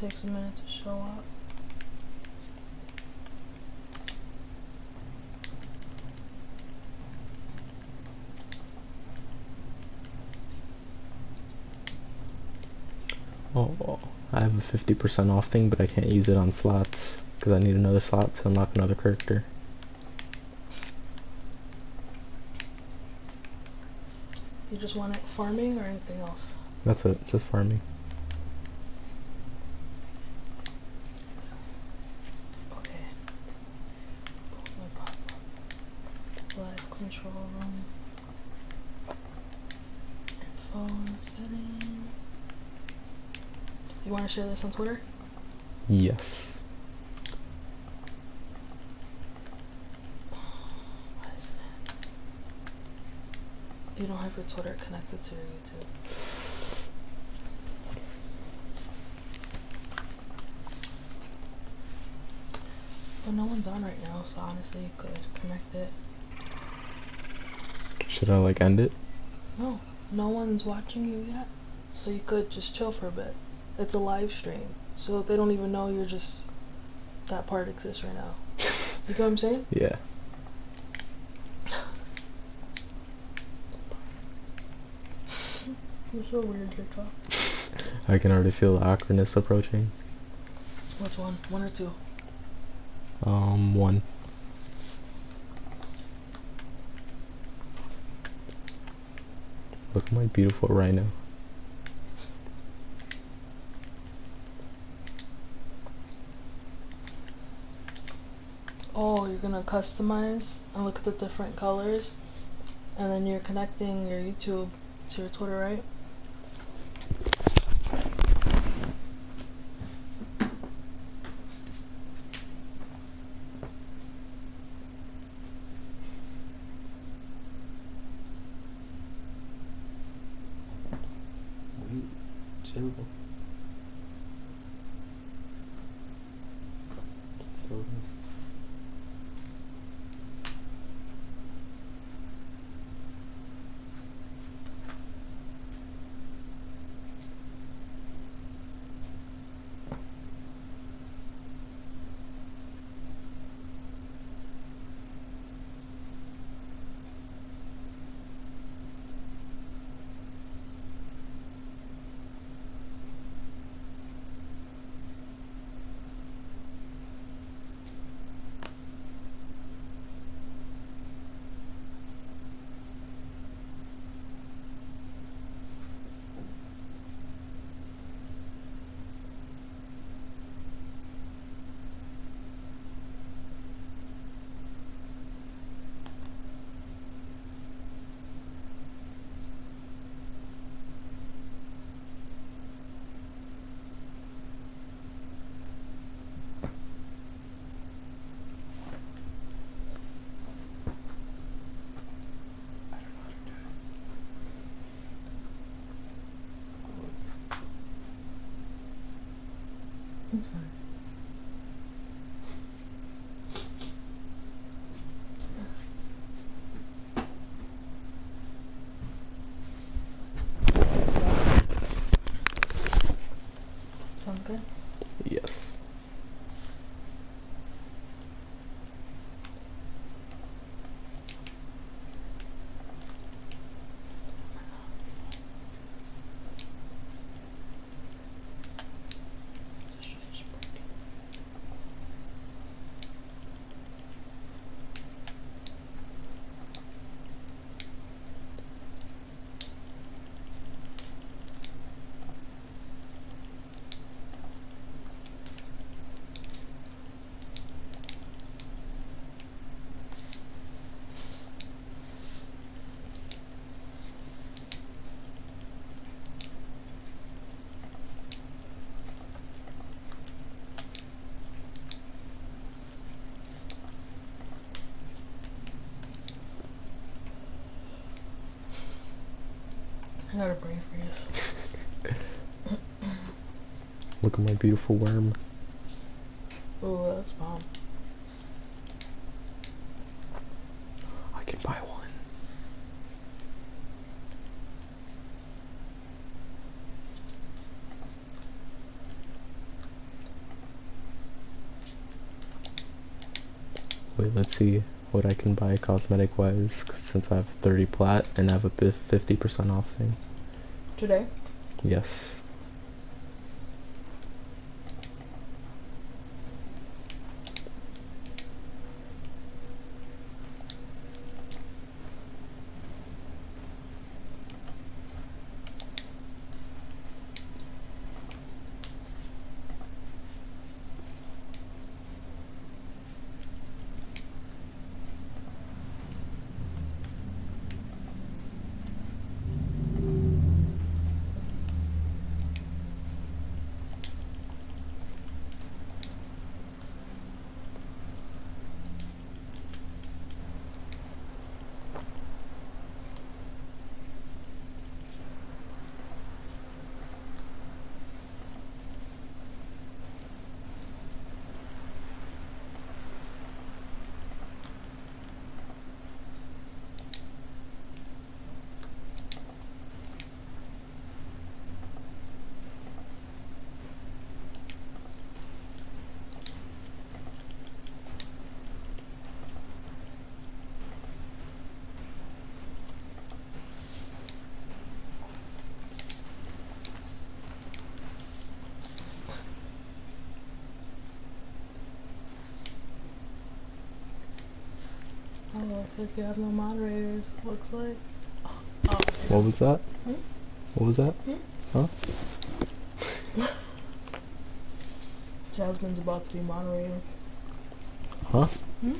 Takes a minute to show up. Oh, oh, I have a 50% off thing, but I can't use it on slots because I need another slot to unlock another character. You just want it farming or anything else? That's it, just farming. Okay. My pop-up. Live control room. Phone setting. You want to share this on Twitter? Yes. What is it? You don't have your Twitter connected to your YouTube. But no one's on right now, so honestly, you could connect it. Should I like end it? No, no one's watching you yet, so you could just chill for a bit. It's a live stream, so they don't even know you're just that part exists right now. You know what I'm saying? Yeah. You're so weird, your talk. I can already feel the awkwardness approaching. Which one? One or two? Um, one. Look at my beautiful rhino. Customize and look at the different colors, and then you're connecting your YouTube to your Twitter, right? It's fine. not a brain freeze. Look at my beautiful worm. Oh, that's bomb. I can buy one. Wait, let's see what I can buy cosmetic wise since I have 30 plat and I have a 50% off thing. Today? Yes. Oh, looks like you have no moderators. Looks like. Oh, What was that? Hmm? What was that? Hmm? Huh? Jasmine's about to be moderator. Huh? I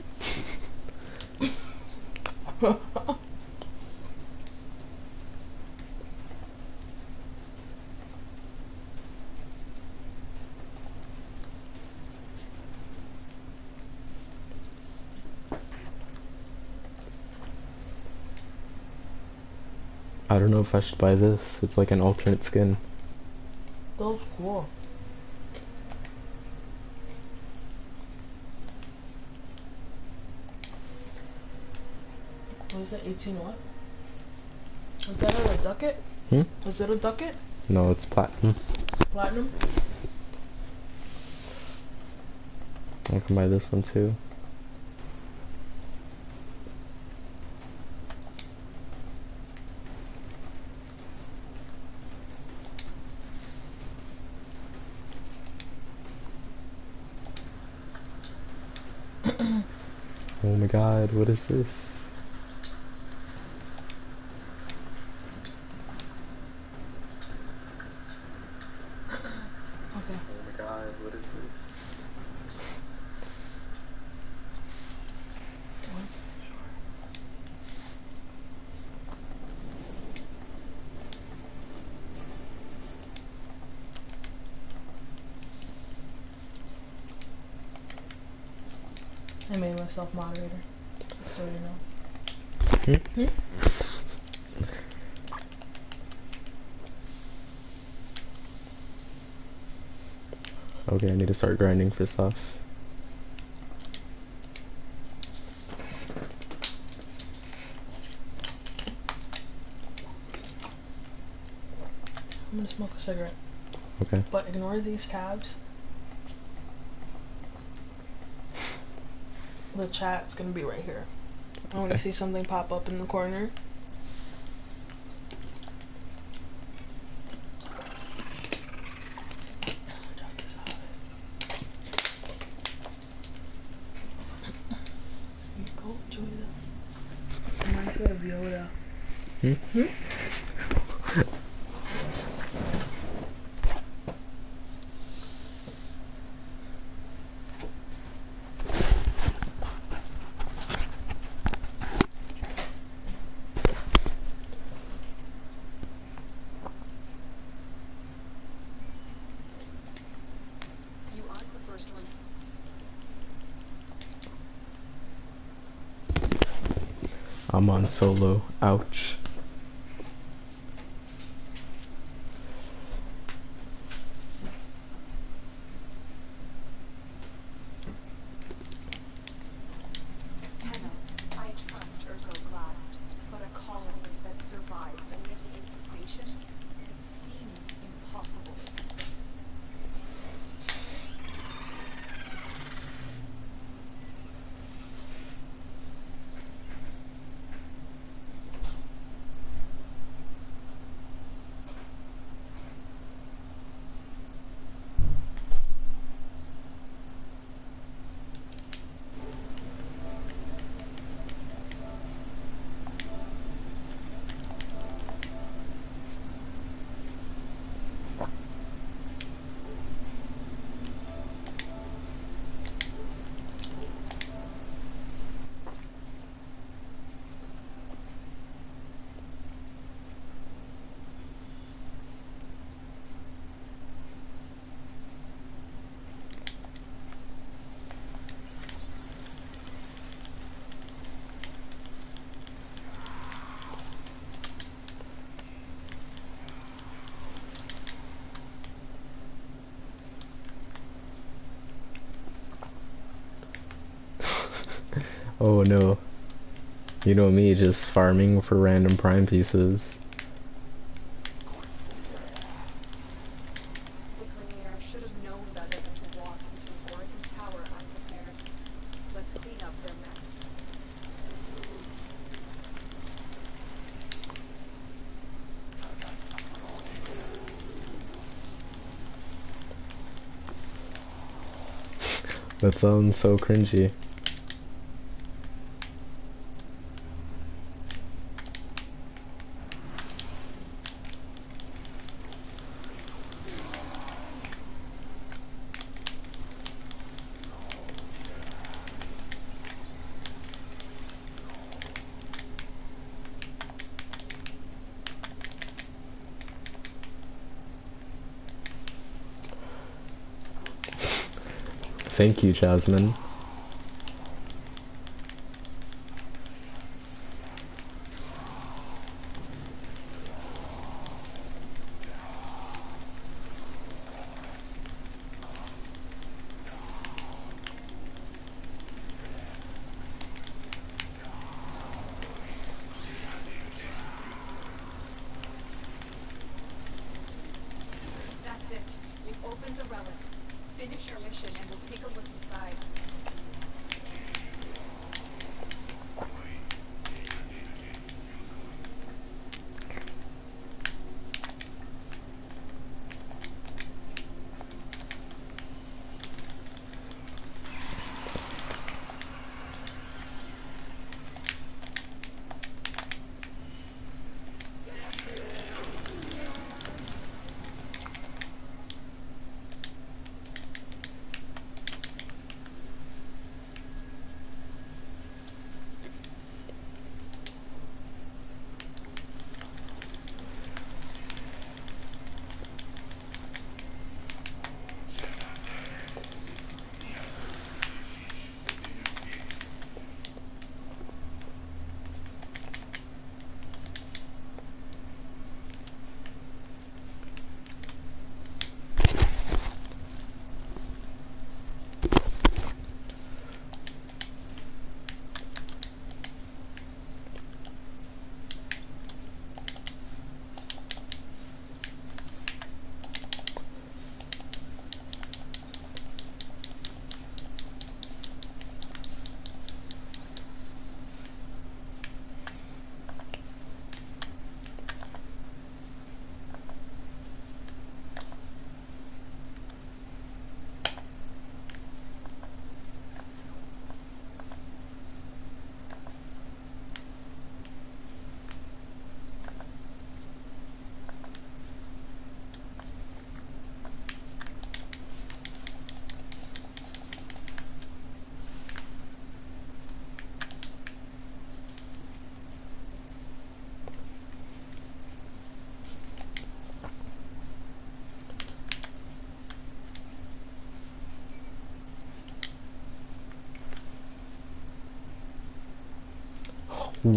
don't know if I should buy this. It's like an alternate skin. Those cool. What is that? 18 what? Is that a ducat? Hmm? Is it a ducat? No, it's platinum. Platinum? I can buy this one too. oh my god, what is this? Okay. Oh my god, what is this? I made myself moderator. Just so you know. Hmm? Okay, I need to start grinding for stuff. I'm gonna smoke a cigarette. Okay. But ignore these tabs. The chat's gonna be right here. I want to see something pop up in the corner. Check this out. Here you go, Julia. Reminds me of Yoda. Hmm? You aren't the first ones. I'm on solo. Ouch. Hannah, I trust Ergo Glast, but a colony that survives amid the infestation, it seems impossible. Oh no. You know me, just farming for random prime pieces. That sounds so have known better than to walk into an Orokin tower unprepared. Let's clean up their mess. That sounds so cringy. Thank you, Jasmine.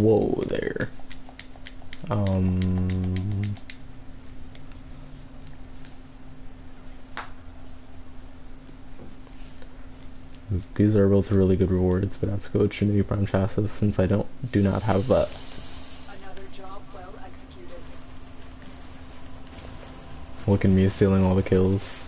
Whoa there. Um. These are both really good rewards, but I have to go with Trinity Prime Chassis since I don't do not have that. Well. Look at me stealing all the kills.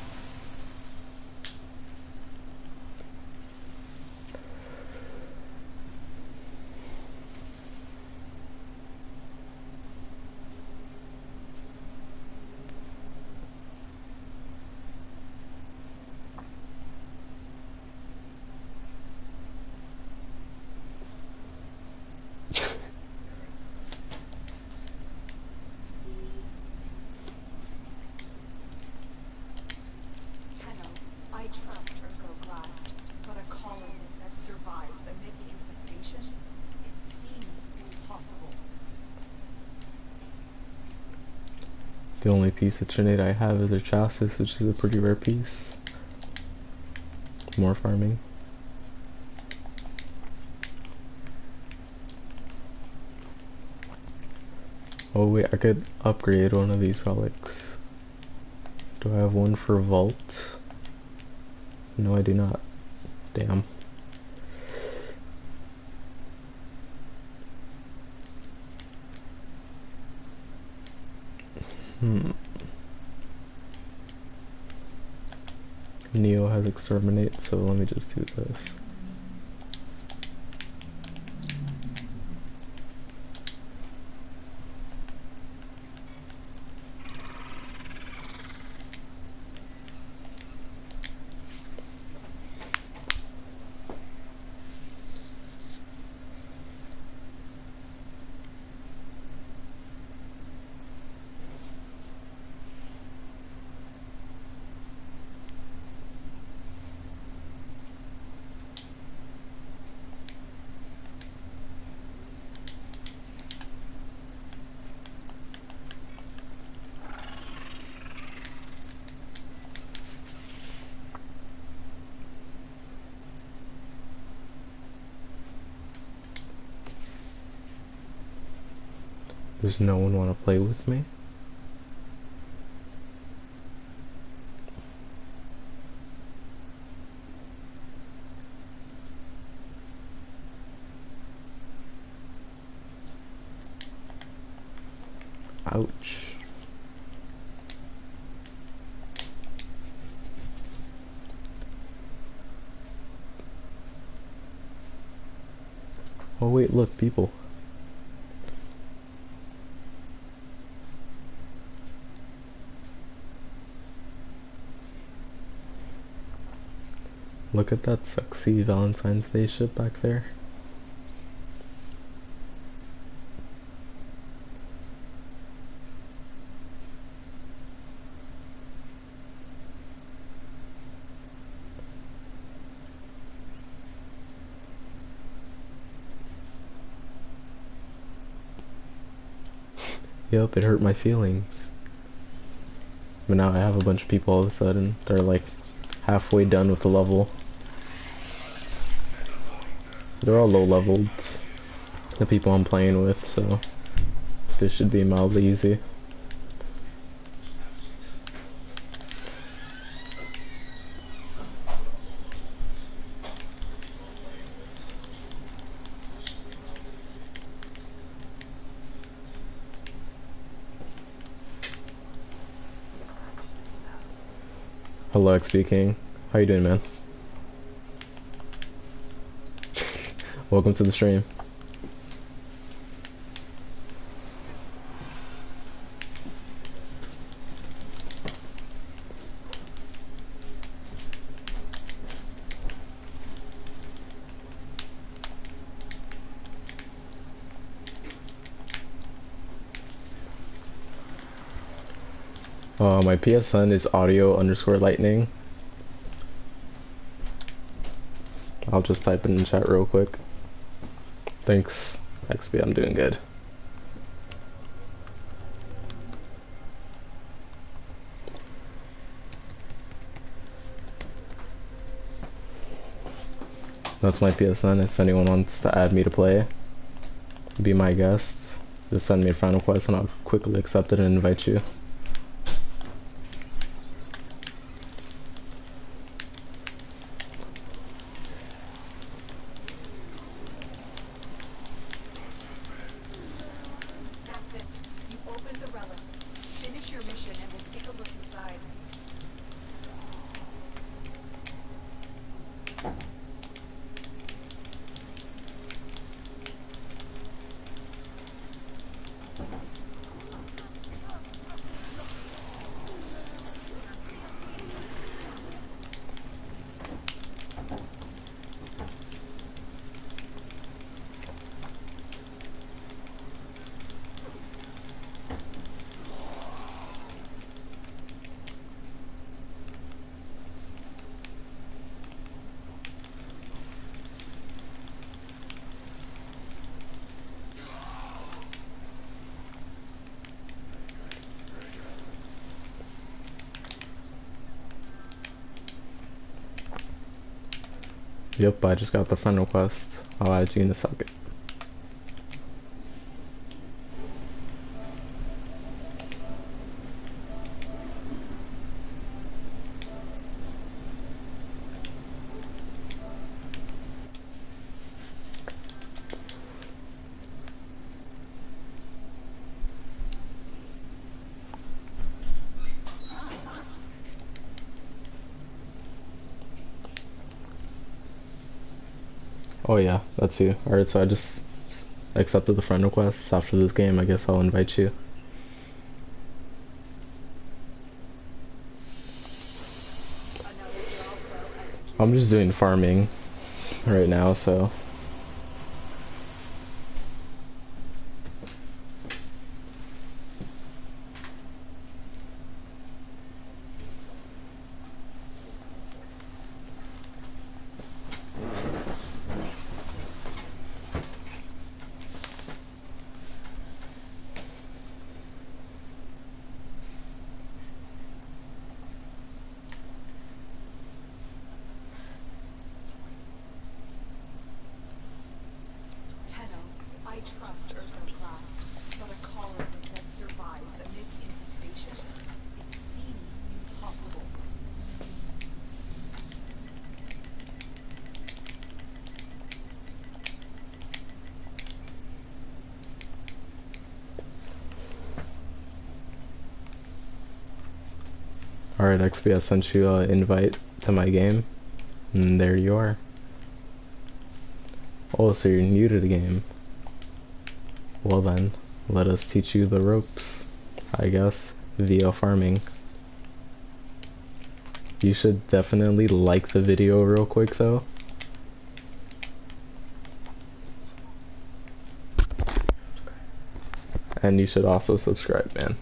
Tenno, I trust Ergo Glast, but a colony that survives amid the infestation? It seems impossible. The of Trinity I have is their chassis, which is a pretty rare piece. More farming. Oh wait, I could upgrade one of these relics. Do I have one for Vault? No, I do not. Damn. Hmm. Neo has exterminate, so let me just do this. Does no one want to play with me? Ouch. Oh wait, look, people. Look at that sexy Valentine's Day ship back there. Yep, it hurt my feelings. But now I have a bunch of people all of a sudden. They're like halfway done with the level. They're all low leveled, the people I'm playing with, so this should be mildly easy. Hello, XP King. How you doing, man? Welcome to the stream. Uh, my PSN is audio underscore lightning. I'll just type it in chat real quick. Thanks, XP, I'm doing good. That's my PSN if anyone wants to add me to play. Be my guest. Just send me a friend request and I'll quickly accept it and invite you. That's it. You opened the relic. Finish your mission and we'll take a look inside. Yep, I just got the friend request. I'll add you in a second. Alright, so I just accepted the friend request. After this game, I guess I'll invite you. I'm just doing farming right now, so Tenno, I trust Ergo Glast, but a colony that survives amid the infestation, it seems impossible. Alright XP I sent you an invite to my game. And there you are. Oh, so you're new to the game. Well then, let us teach you the ropes, I guess, via farming. You should definitely like the video real quick though. And you should also subscribe, man.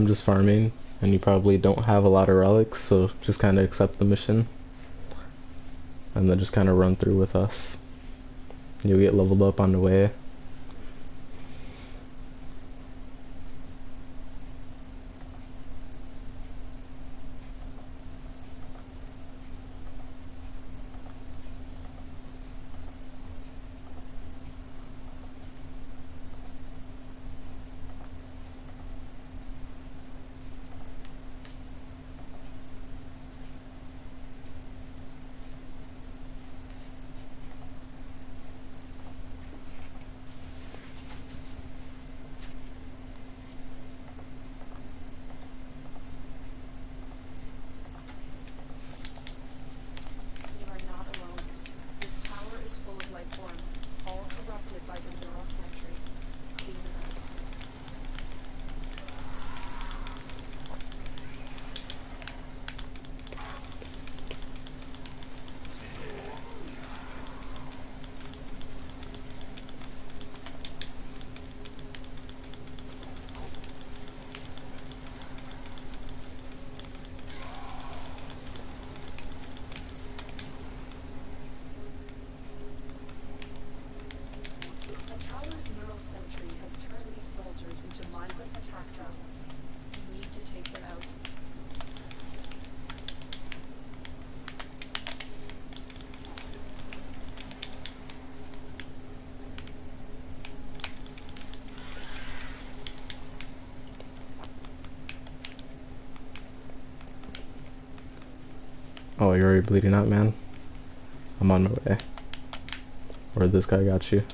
I'm just farming, and you probably don't have a lot of relics, so just kind of accept the mission. And then just kind of run through with us. You'll get leveled up on the way. You are not alone. This tower is full of life forms, all corrupted by the neural sentry. Clean them out. The tower's neural sentry has turned these soldiers into mindless attack drones. You need to take them out. Oh, you're already bleeding out, man? I'm on my way. Or this guy got you.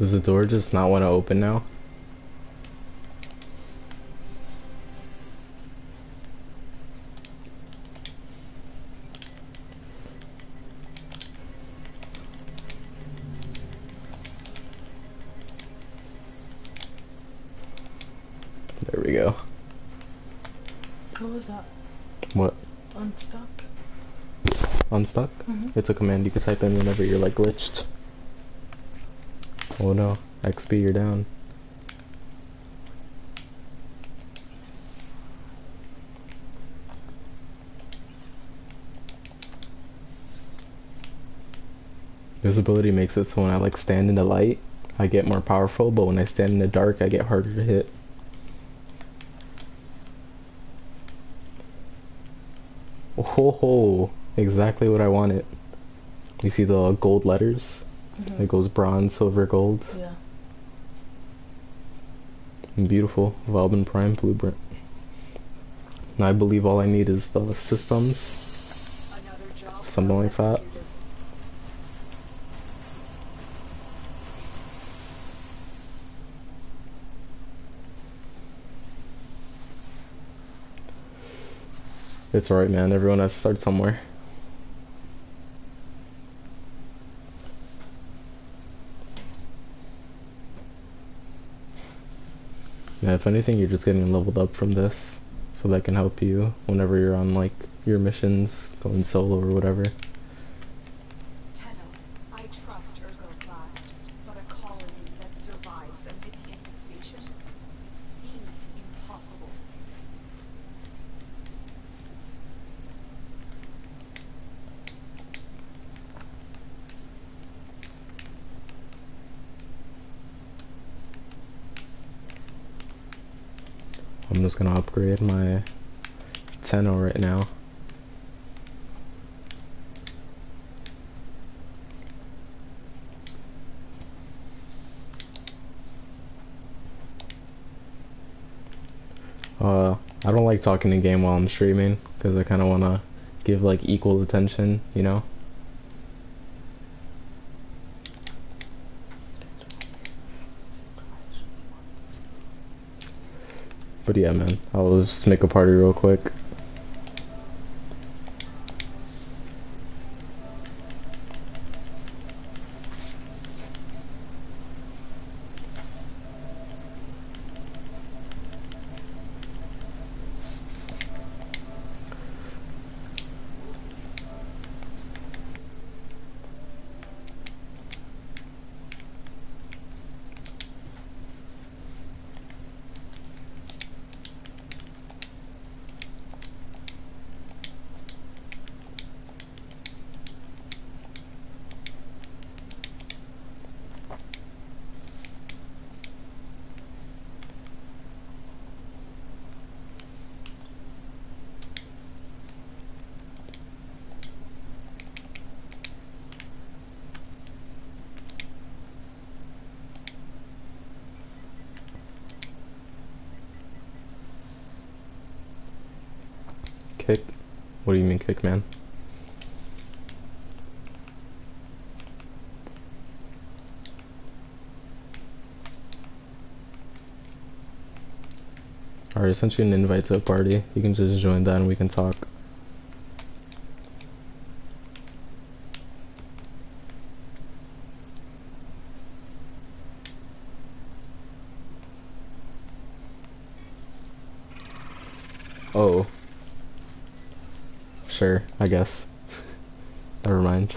Does the door just not want to open now? There we go. What was that? What? Unstuck? Unstuck? Mhm. It's a command you can type in whenever you're like glitched. Oh no, XP, you're down. This ability makes it so when I like stand in the light, I get more powerful, but when I stand in the dark, I get harder to hit. Oh ho ho! Exactly what I wanted. You see the gold letters? Mhm. It goes bronze, silver, gold. Yeah. And beautiful Valbin Prime blueprint. And I believe all I need is the systems. Job Something like that. It's alright, man. Everyone has to start somewhere. Yeah, if anything, you're just getting leveled up from this, so that can help you whenever you're on like your missions, going solo or whatever. Tenno, I trust Ergo Glast, but a colony that survives amid the infestation it seems impossible. I'm just gonna upgrade my Tenno right now. Uh, I don't like talking in game while I'm streaming because I kind of want to give like equal attention, you know. But yeah, man, I'll just make a party real quick. Kick? What do you mean kick, man? Sent you an invite to a party. You can just join that and we can talk. Oh. Sure, I guess. Never mind.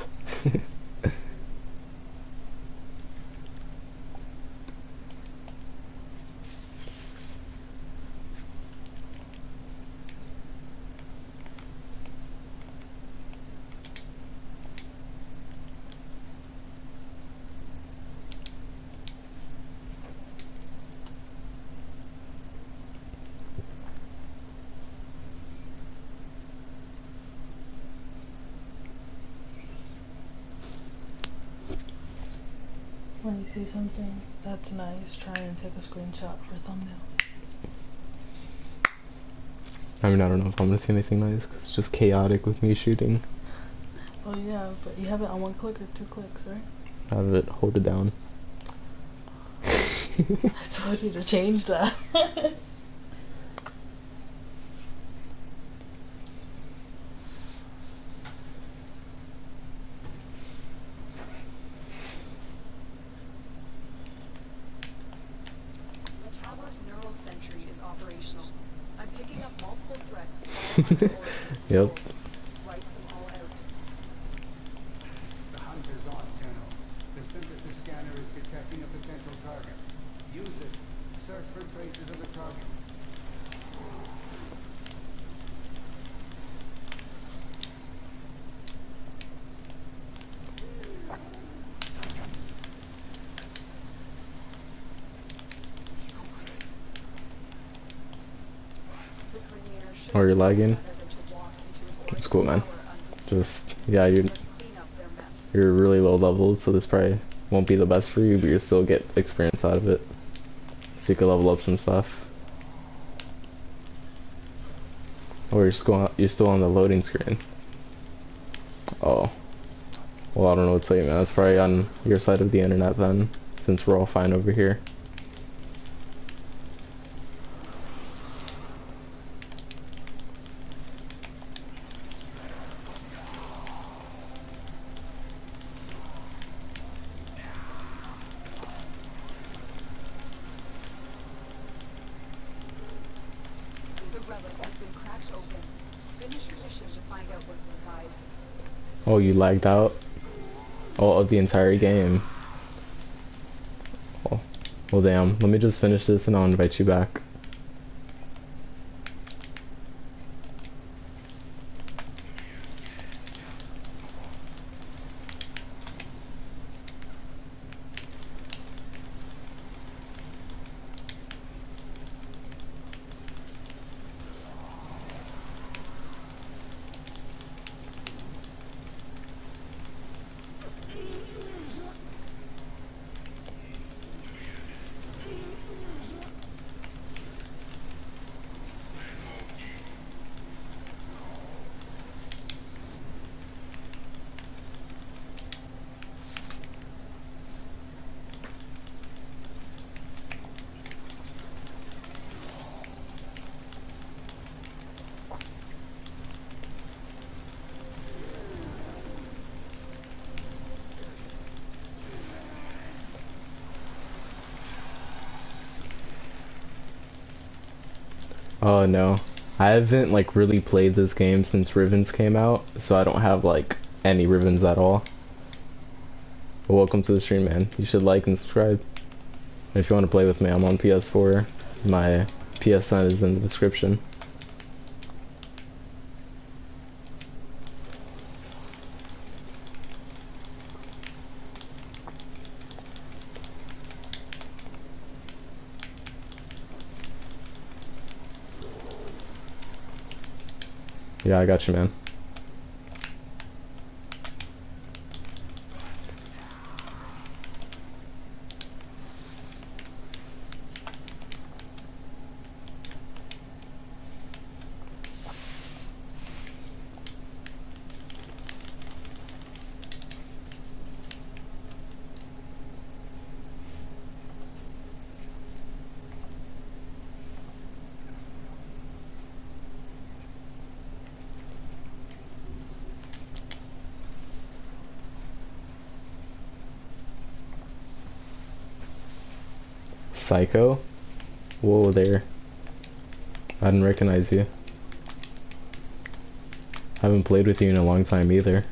you see something that's nice, try and take a screenshot for thumbnail. I mean, I don't know if I'm gonna see anything nice because it's just chaotic with me shooting. Oh yeah, but you have it on one click or two clicks, right? Have it, hold it down. I told you to change that. The tower's neural sentry is operational. I'm picking up multiple threats. all under order and Yep. control. Wipe them all out. The hunt is on, Tenno. The synthesis scanner is detecting a potential target. Use it. Search for traces of the target. The Grineer should Oh, you're have known lagging? It's cool, man. Just, yeah, you're, you're really low level, so this probably won't be the best for you, but you'll still get experience out of it. So you can level up some stuff. Or you're going, you're still on the loading screen. Oh. Well, I don't know what to say, man. That's probably on your side of the internet then, since we're all fine over here. The relic has been cracked open. Finish your mission to find out what's inside. Oh, you lagged out? all of the entire game. Oh. Well, damn. Let me just finish this and I'll invite you back. No. I haven't like really played this game since Rivens came out, so I don't have like any Rivens at all. But welcome to the stream, man. You should like and subscribe. If you want to play with me, I'm on PS4. My PSN is in the description. Yeah, I got you, man. Psycho? Whoa there. I didn't recognize you. I haven't played with you in a long time either.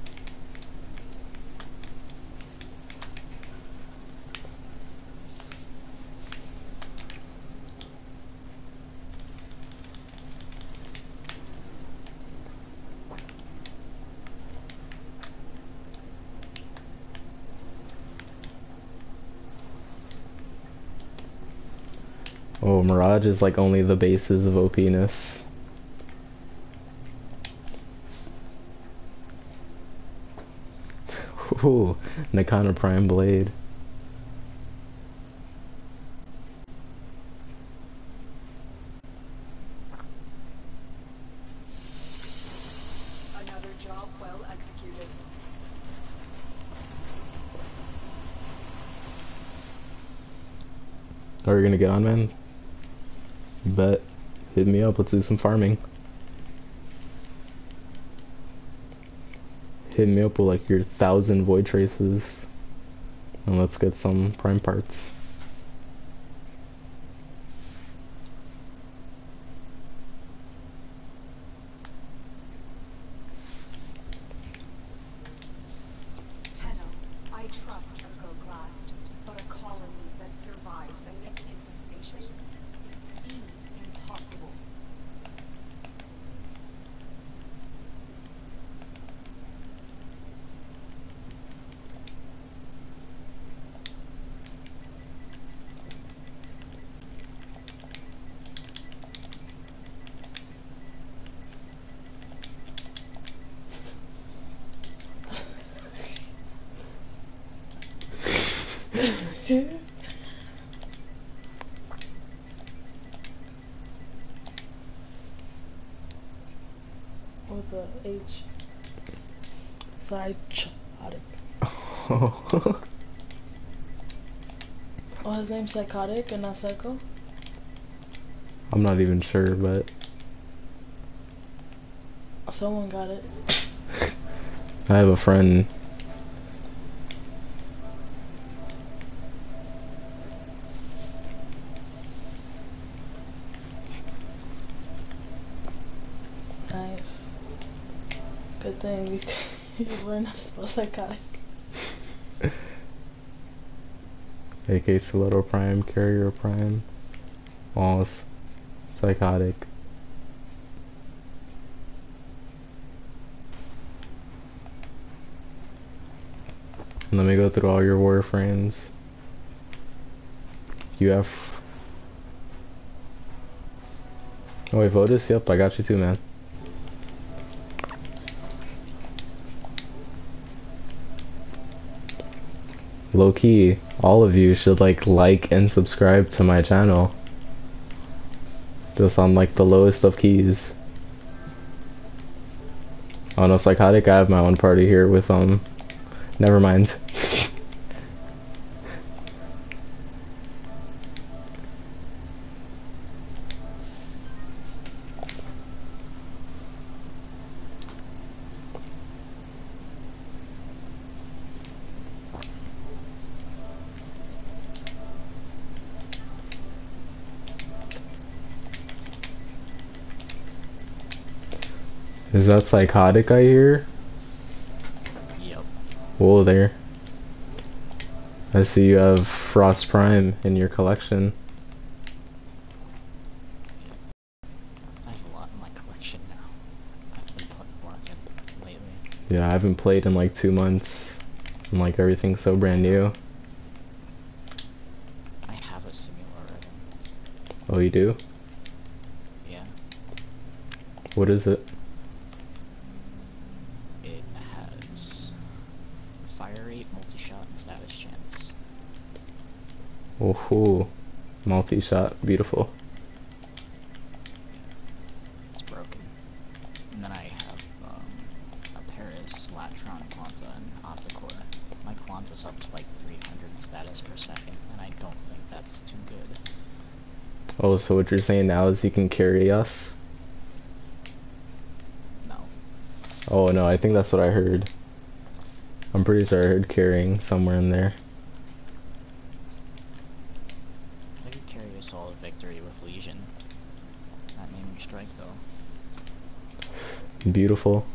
Is like only the bases of OPness. Ooh, Nikana Prime Blade. Are you gonna get on, man? Hit me up. Let's do some farming. Hit me up with like your thousand void traces, and let's get some prime parts. Tenno, I trust Ergo Glast, but a colony that survives amid the infestation, it seems impossible. With the H. Psychotic. Oh, his name's Psychotic and not Psycho? I'm not even sure, but Someone got it. I have a friend. Nice. Good thing you, you learned how to spell psychotic. Akstiletto Prime, Carrier Prime, Wallace, Psychotic. Let me go through all your warframes. You have. Oh wait, Votus? Yep, I got you too, man. Low key, all of you should like like and subscribe to my channel. Just on like the lowest of keys. Oh no, psychotic. I have my own party here with um. Never mind. Psychotic I hear? Yep. Whoa there. I see you have Frost Prime in your collection. I have a lot in my collection now. I've been putting work in lately. Yeah, I haven't played in like two months. And like everything's so brand new. I have a similar. Oh, you do? Yeah. What is? It has fire rate, multi-shot, and status chance. Oh, multi-shot, beautiful. It's broken. And then I have um, a Paris, Latron, Quanta, and Opticor. My Quanta's up to like 300 status per second, and I don't think that's too good. Oh, so what you're saying now is you can carry us? No. Oh no, I think that's what I heard. I'm pretty sure I heard carrying somewhere in there. I could carry a solid victory with Legion. Not Maiming Strike though. Beautiful.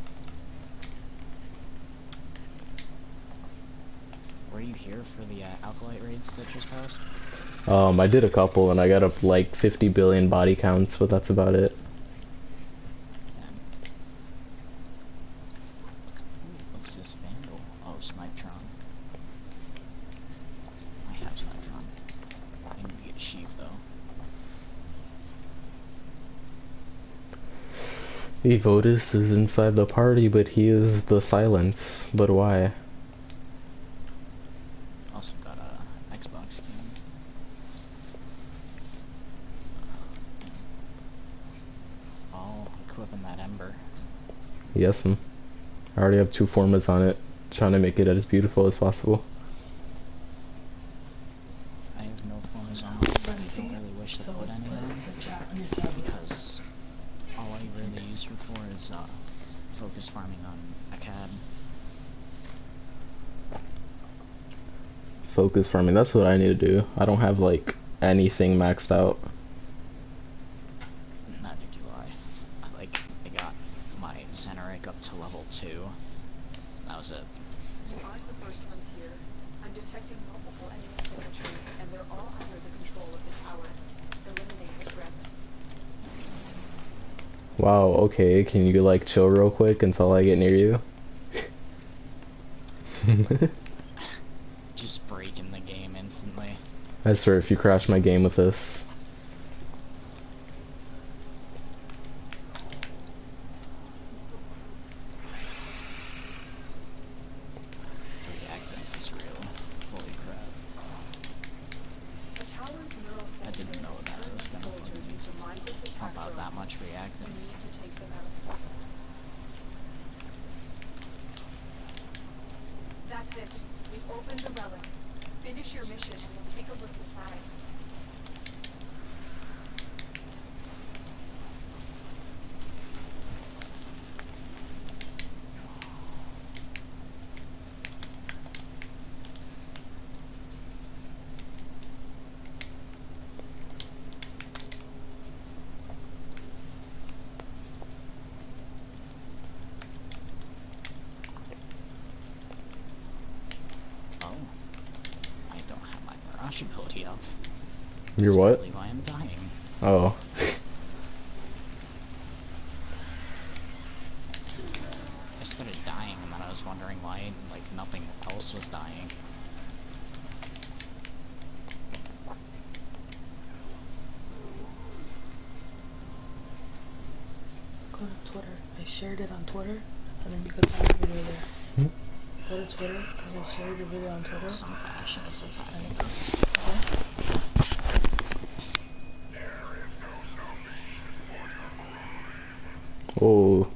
Were you here for the uh, Alkalite raids that just passed? Um, I did a couple and I got up like 50 billion body counts, but that's about it. Damn. Ooh, what's this Vandal? Oh, Snipetron. I have Snipetron. I need to get a Sheev though. Evotus is inside the party, but he is the silence. But why? Also got a Xbox skin. Oh, equipping that Ember. Yes. I already have two formas on it, trying to make it as beautiful as possible. I have no forms on mine, but I don't really wish to So put any put on the chat on your tablet. because all I really use her for is uh, focus farming on a cad. Focus farming, that's what I need to do. I don't have like anything maxed out. Not to lie. I like I got my Zenurik up to level two. That was it. You aren't the first ones here. I'm detecting multiple enemy signatures, and they're all under the control of the tower. Eliminate the threat. Wow, okay, can you like chill real quick until I get near you? Just breaking the game instantly. I swear, if you crash my game with this. That's it. We've opened the relic. Finish your mission and we'll take a look inside. Oh. I don't have my You're That's what? Why I'm dying. Oh. I started dying and then I was wondering why like nothing else was dying. Go to Twitter. I shared it on Twitter, and then you could find the video there. Hmm? Go to Twitter, because I shared your video on Twitter. Some fashion is attacking us. Okay? Oh,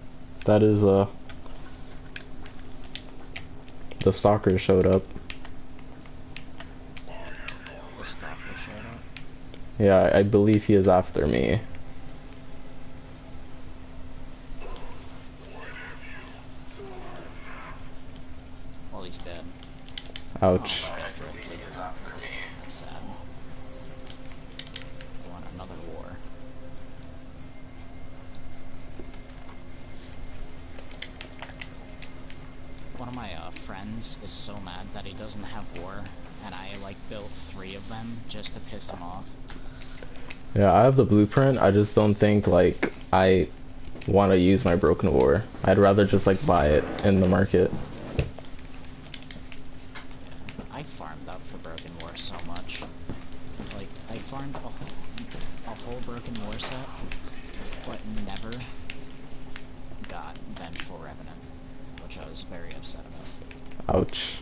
that is uh. The stalker showed up. The stalker showed up. Yeah, I, I believe he is after me. Well, he's dead. Ouch. Oh, That's sad. We want another war. One of my uh, friends is so mad that he doesn't have war, and I like built three of them just to piss him off. Yeah, I have the blueprint. I just don't think like I want to use my broken war. I'd rather just like buy it in the market. I farmed up for Broken War so much. Like, I farmed a whole, a whole Broken War set, but never got Vengeful Revenant, which I was very upset about. Ouch.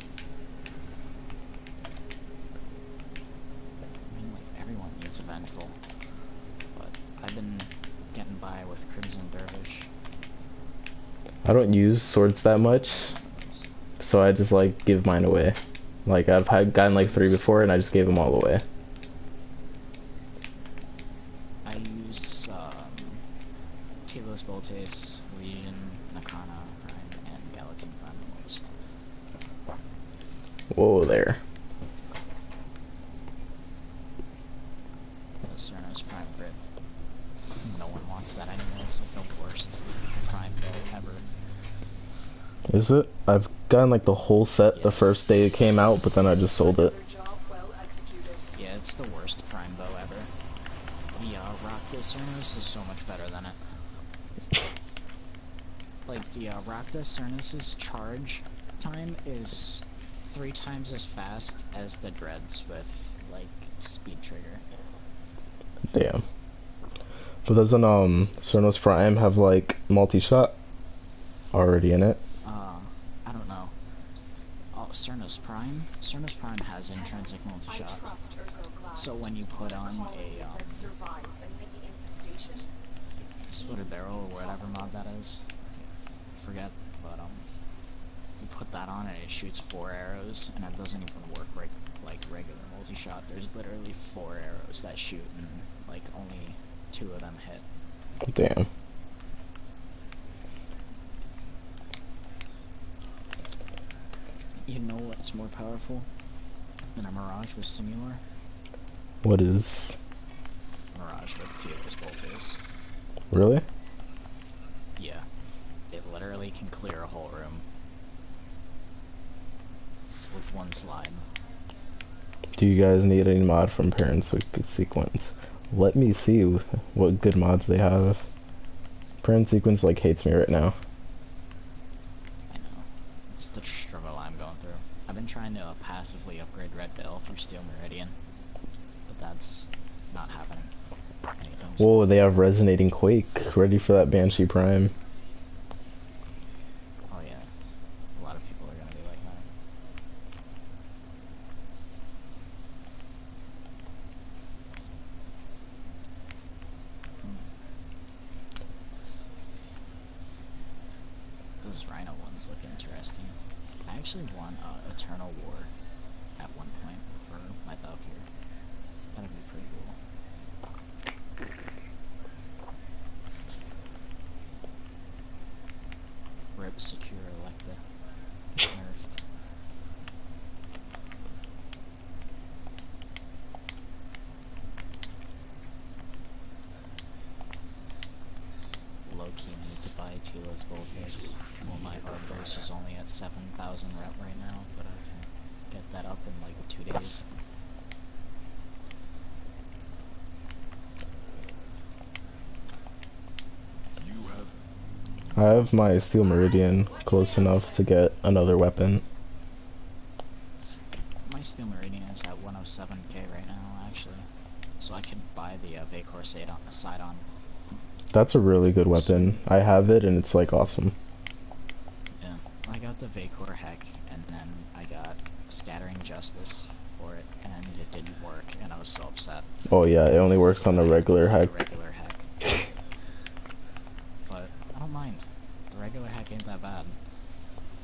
I mean, like, everyone needs a Vengeful, but I've been getting by with Crimson Dervish. I don't use swords that much, so I just like give mine away. Like I've had gotten like three before, and I just gave them all away. I use, um, Telos Boltor, Legion, Nikana, Prime, and Galatine Prime the most. Whoa there. The Cernos Prime Grip. No one wants that anymore. It's like the worst Prime bow ever. Is it? I've gotten like the whole set the first day it came out, but then I just sold it. Another job well executed. Yeah, it's the worst Prime bow ever. The uh, Rakta Cernos is so much better than it. Like, the uh, Rakta Cernos' charge time is three times as fast as the Dreads with, like, speed trigger. Damn. But doesn't um Cernos Prime have like multi-shot already in it? Uh, I don't know. Cernos Prime? Cernos Prime has intrinsic multi-shot. trust Ergo Glast. So when you put on a, um, that survives infestation, it Splinter seems Barrel or whatever mod that is. Forget, but um, you put that on and it shoots four arrows, and it doesn't even work like like regular multi-shot. There's literally four arrows that shoot, and like only two of them hit. Damn. What's more powerful than a Mirage with Simulor? What is? Mirage with Telos Boltors. Really? Yeah. It literally can clear a whole room. With one slide. Do you guys need any mod from parents we could sequence? Let me see what good mods they have. Perrin Sequence like hates me right now. I know. It's the struggle I'm going through. I've been trying to uh, passively upgrade Red Veil through Steel Meridian. But that's not happening. Whoa, they have resonating quake ready for that Banshee Prime. Oh yeah. A lot of people are gonna be like that. Hmm. Those Rhino ones look interesting. I actually want uh, Eternal War at one point for my Valkyrie. That'd be pretty cool. Rip Secura Lecta. Nerfed. Low key need to buy Telos Boltor. Well, my Arbiters is only at 7,000 rep right now, but I can get that up in like two days. I have my Steel Meridian close enough to get another weapon. My Steel Meridian is at 107k right now, actually. So I could buy the uh, Vaykor Sydon. Sydon. That's a really good weapon. I have it and it's like awesome. Yeah, I got the Vaykor Hek, and then I got Scattering Justice for it, and it didn't work, and I was so upset. Oh yeah, it only works on the So regular the. Regular Hek. but I don't mind. The regular Hek ain't that bad,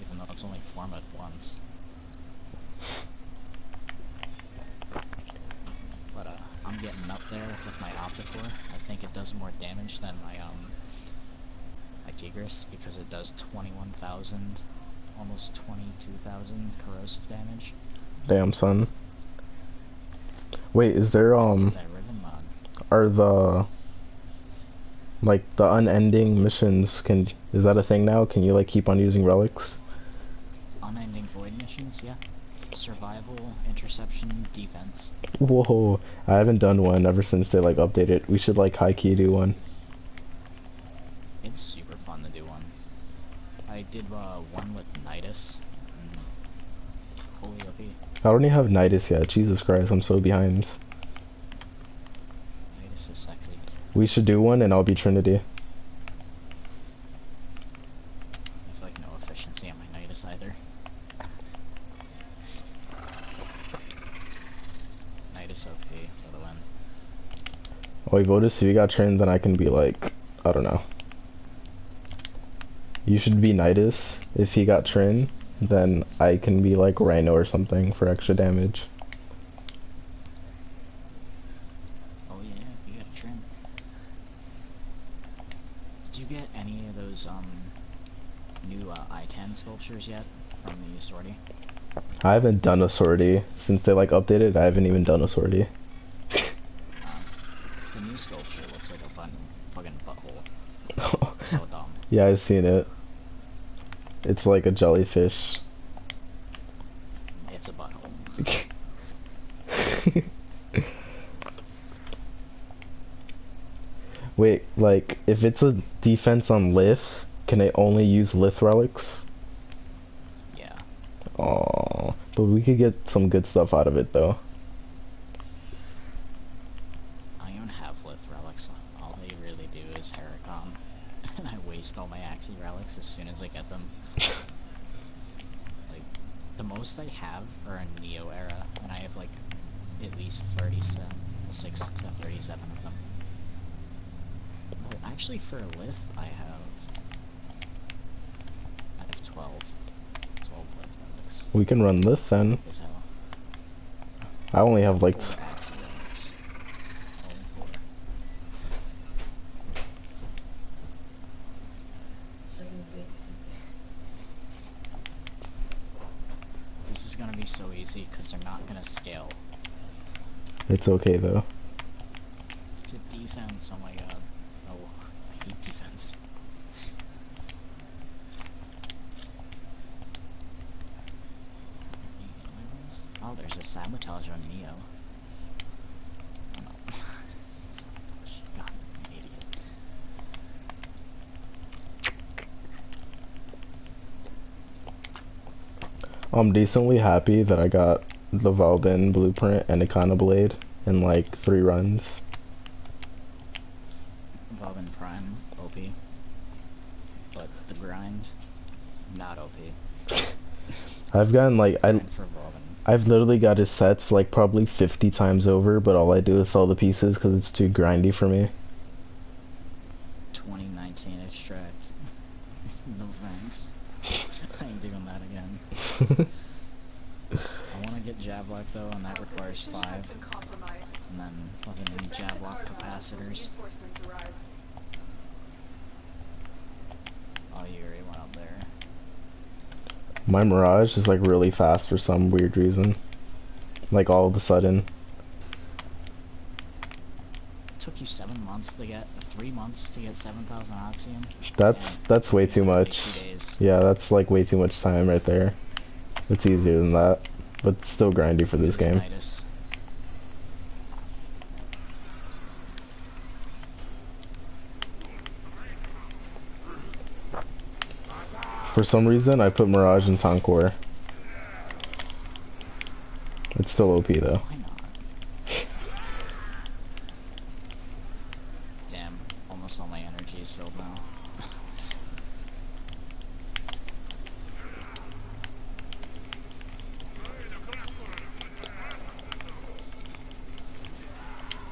even though it's only format once. But uh, I'm getting up there with my Opticor. I think it does more damage than my um my Tigris because it does 21,000, almost 22,000 corrosive damage. Damn son. Wait, is there um That Riven mod. are the like the unending missions can is that a thing now? Can you like keep on using relics? Unending Void missions, yeah. Survival, interception, defense. Whoa, I haven't done one ever since they like updated. We should like high key do one. It's super fun to do one. I did uh, one with Nidus. And holy OP. I don't even have Nidus yet. Jesus Christ, I'm so behind. Nidus is sexy. We should do one and I'll be Trinity. I feel like no efficiency on my Nidus either. Nidus OP for the win. Oh, Votus, if you got Trin, then I can be like, I don't know. You should be Nidus. If he got Trin, then I can be like Rhino or something for extra damage. Oh yeah, you got a trim. Did you get any of those um new uh, Ayatan sculptures yet from the sortie? I haven't done a sortie since they like updated. I haven't even done a sortie. Um, the new sculpture looks like a fun fucking butthole. So dumb. yeah, I've seen it. It's like a jellyfish. It's a butthole. Wait, like if it's a defense on Lith, can it only use Lith relics? Yeah. Oh, but we could get some good stuff out of it though. I don't have Lith relics. All they really do is Hieracon. and I waste all my Axi relics as soon as I get them. like, the most I have are in Neo era, and I have like at least 36 to 37 of them. Well, actually, for Lith, I have. I have 12. 12 We can run this then. I only have like. four accidents. Only four. This is gonna be so easy because they're not gonna scale. It's okay though. It's a defense, oh my god. Oh, I hate defense. Oh, there's a sabotage on Neo. Oh no. sabotage. God, I'm an idiot. I'm decently happy that I got the Vauban blueprint and Ikana blade in like three runs. Vauban Prime, OP. But the grind, not OP. I've gotten like I Grind for Vauban. I've literally got his sets like probably 50 times over, but all I do is sell the pieces because it's too grindy for me. 2019 extract. no thanks. I ain't doing that again. I want to get Javlok though, and that Our requires position has five. been compromised. And then fucking Defend the Javlok cartel until capacitors. Reinforcements arrive. Oh, you already went up there. Mirage is like really fast for some weird reason. Like all of a sudden. It took you seven months to get, three months to get 7,000 Oxium. That's and that's way too much. Yeah, that's like way too much time right there. It's easier than that, but still grindy for this game. Nidus. For some reason, I put Mirage in Tonkor. It's still OP though. Damn, almost all my energy is filled now.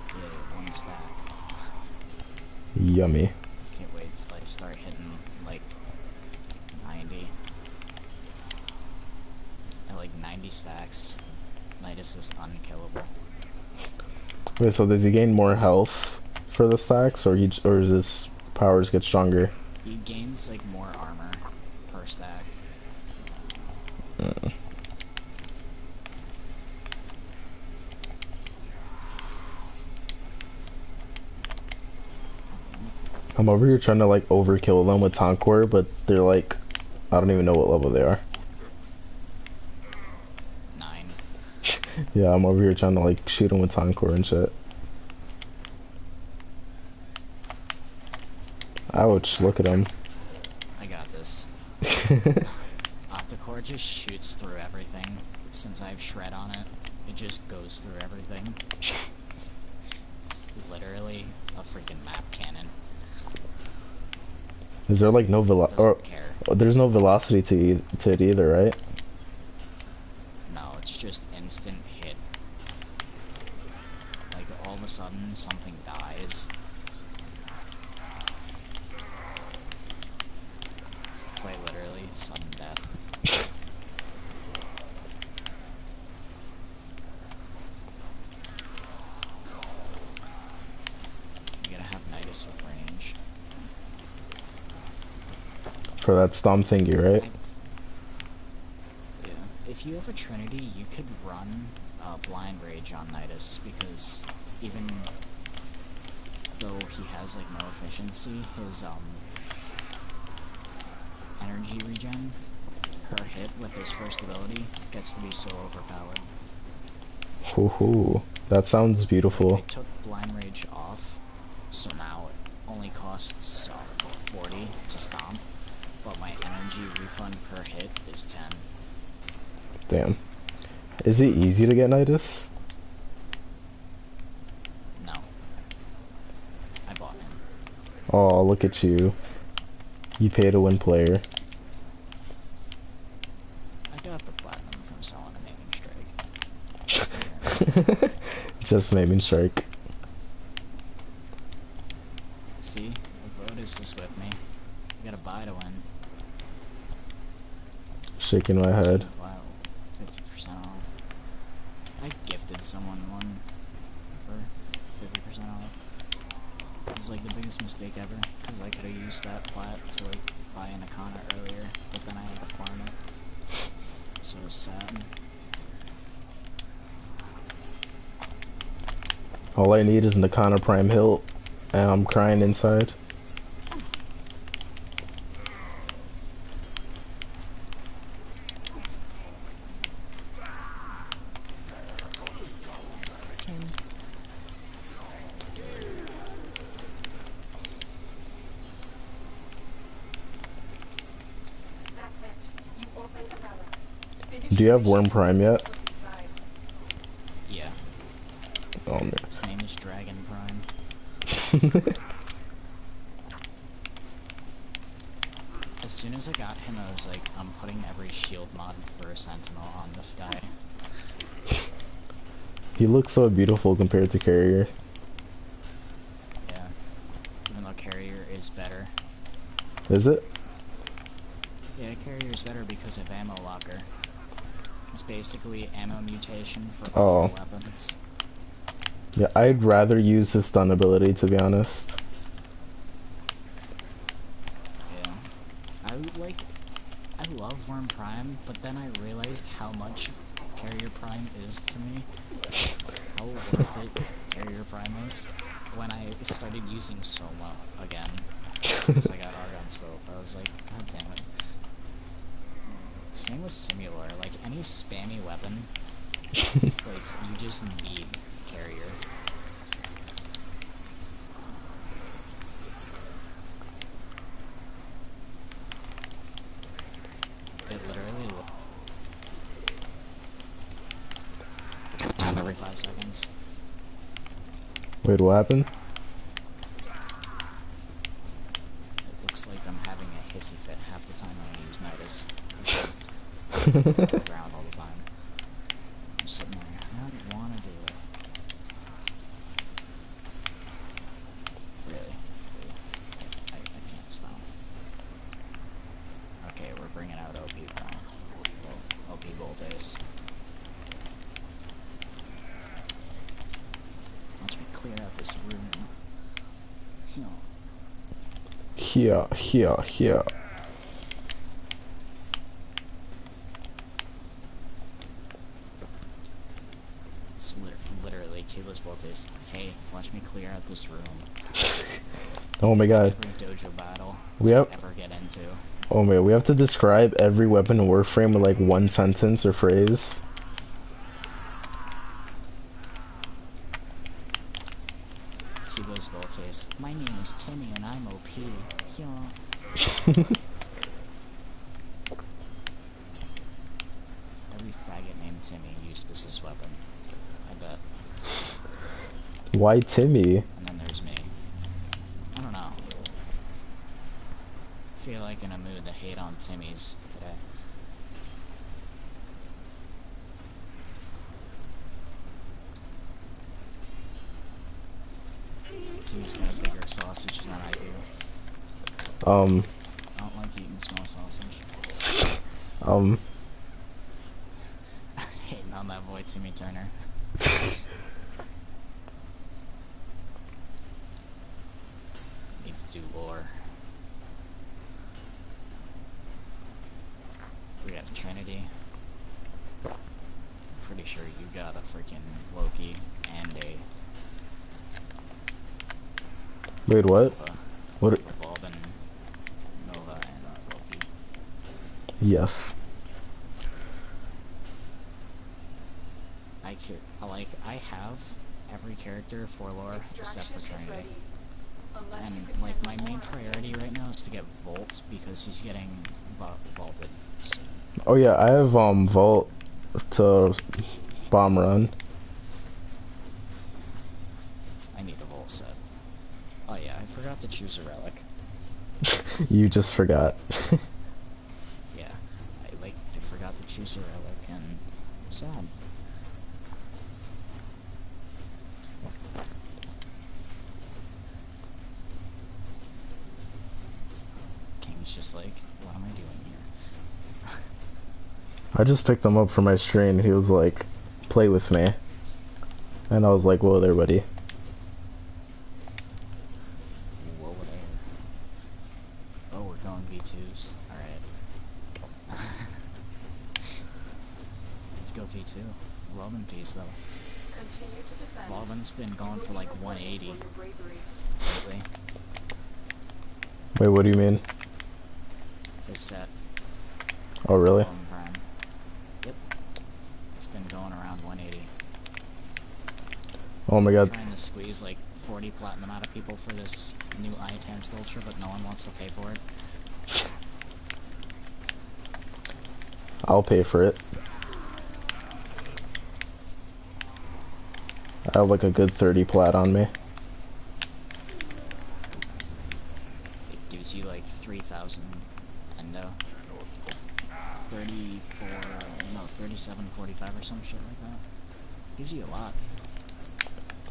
yeah, one stack. Yummy. Can't wait till I start hitting like 90. At like 90 stacks, Nidus is unkillable. Wait, so does he gain more health for the stacks, or he or does his powers get stronger? He gains like more armor per stack. Uh, I'm over here trying to like overkill them with Tonkor, but they're like, I don't even know what level they are. Nine. Yeah, I'm over here trying to like shoot him with Tonkor and shit. Ouch, look at him. I got this. Opticor just shoots through everything. Since I have shred on it, it just goes through everything. It's literally a freaking map cannon. Is there like no velo- or oh, there's no velocity to e- to it either, right? No, it's just instant hit. Like all of a sudden something dies. Quite literally, sudden death. You gotta have Nidus with range. For that stomp thingy, right? Yeah. If you have a Trinity, you could run uh, Blind Rage on Nidus because even though he has like no efficiency, his um energy regen per hit with his first ability gets to be so overpowered. Hoo hoo. That sounds beautiful. I took Blind Rage off, so now it only costs uh, 40 to stomp, but my energy refund per hit is 10. Damn. Is it easy to get Nidus? No. I bought him. Oh, look at you. You pay to win player. I got the platinum from selling a Maiming Strike. Just Maiming Strike. See, Votus is with me. You gotta buy to win. Shaking my head. Wow. someone one for 50% off. It was like the biggest mistake ever, because I could have used that plat to like buy an Akana earlier, but then I had to farm it. So it was sad. All I need is an Akana Prime Hilt, and I'm crying inside. That's it. You opened the relic. Finish Do you have Wyrm Prime yet? look inside. Yeah, Oh man. his name is Dragon Prime. As soon as I got him, I was like, I'm putting every shield mod for a Sentinel on this guy. he looks so beautiful compared to Carrier. Yeah. Even though Carrier is better. Is it? Yeah, Carrier is better because of Ammo Locker. It's basically ammo mutation for Oh. all weapons. Yeah, I'd rather use his stun ability to be honest. Yeah. I would like. I love Wyrm Prime, but then I realized how much Carrier Prime is to me. How worth it Carrier Prime is. When I started using Soma again. Because I got Argon Scope. I was like, god damn it. Same with Simulor. Like, any spammy weapon, like, you just need Carrier. It literally lo- time every five seconds. Wait, what happened? It looks like I'm having a hissy fit half the time I use. 'cause I'm on the ground all the time. I'm sitting there, I don't wanna do it. Really? Really? I, I can't stop. Okay, we're bringing out OP Prime. Well, OP Boltace. Watch me clear out this room. You know, Here, here. It's lit- literally Telos Boltace. Hey, watch me clear out this room. Oh my god. Every dojo battle We have ever get into. oh my god, we have to describe every weapon in Warframe with like one sentence or phrase. Telos Boltace. My name is Timmy and I'm OP. Yeah. Every faggot named Timmy used this as weapon. I bet. Why Timmy? And then there's me. I don't know. feel like in a mood to hate on Timmy's today. Timmy's got a bigger sausage than I do. Um, I don't like eating small sausage. um, Hating on that boy Timmy Turner. Need to do lore. We have Trinity. Pretty sure you got a freaking Loki and a wait, what? What? Revolving Nova and uh, Loki. Yes. I ca- I like I have every character for lore except for is Trinity. ready. Unless you And like my main priority right now is to get Volt because he's getting va- vaulted soon. Oh yeah, I have um Vault to bomb run. I need a Volt set. Oh yeah, I forgot to choose a relic. You just forgot. Yeah, I like I forgot to choose a relic and I'm sad. King's just like, what am I doing here? I just picked him up for my stream. He was like, "Play with me." And I was like, whoa there, buddy. Whoa there. Oh, we're going V2s. Alright. Let's go V2. Love and peace, though. Continue to defend. Walden's been going for like 180 For your bravery. lately. Wait, what do you mean? His set. Oh, really? Golden Prime. Yep. It's been going around 180. Oh my god. Trying to squeeze like 40 platinum out of people for this new Ayatan sculpture, but no one wants to pay for it. I'll pay for it. I have like a good 30 plat on me. It gives you like 3,000 endo. 34, no, 37, 45 or some shit like that. Gives you a lot.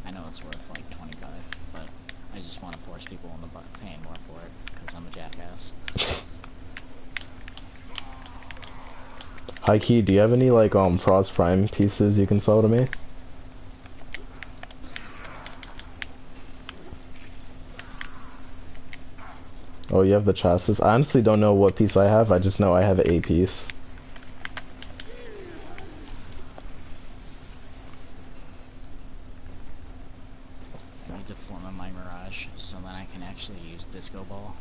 I know it's worth like 25, but I just want to force people into bu- paying more for it, because I'm a jackass. High do you have any like um Frost Prime pieces you can sell to me? Oh, you have the chassis. I honestly don't know what piece I have. I just know I have a piece. I need to form a my Mirage, so then I can actually use Disco Ball.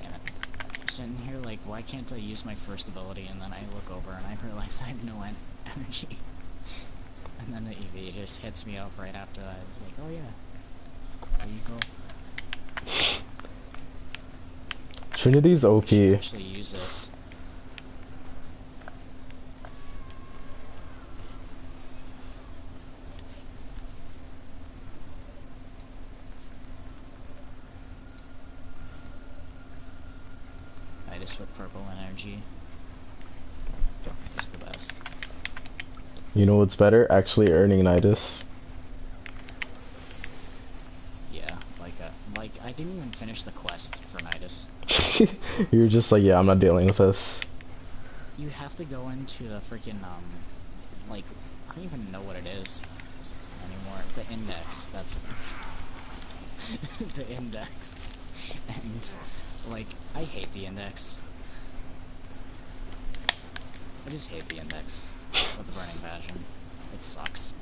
Damn it. I'm sitting here like, why can't I use my first ability? And then I look over and I realize I have no en energy. and then the EV just hits me up right after that. It's like, oh yeah, there you go. Trinity's OP. actually use this. I just with purple energy. Is the best. You know what's better? Actually earning Nidus. Yeah, like uh, like I didn't even finish the quest for Nidus. You're just like, yeah, I'm not dealing with this. You have to go into the freaking um, like I don't even know what it is anymore. The index. That's the index, and like I hate the index. I just hate the index with burning passion. It sucks.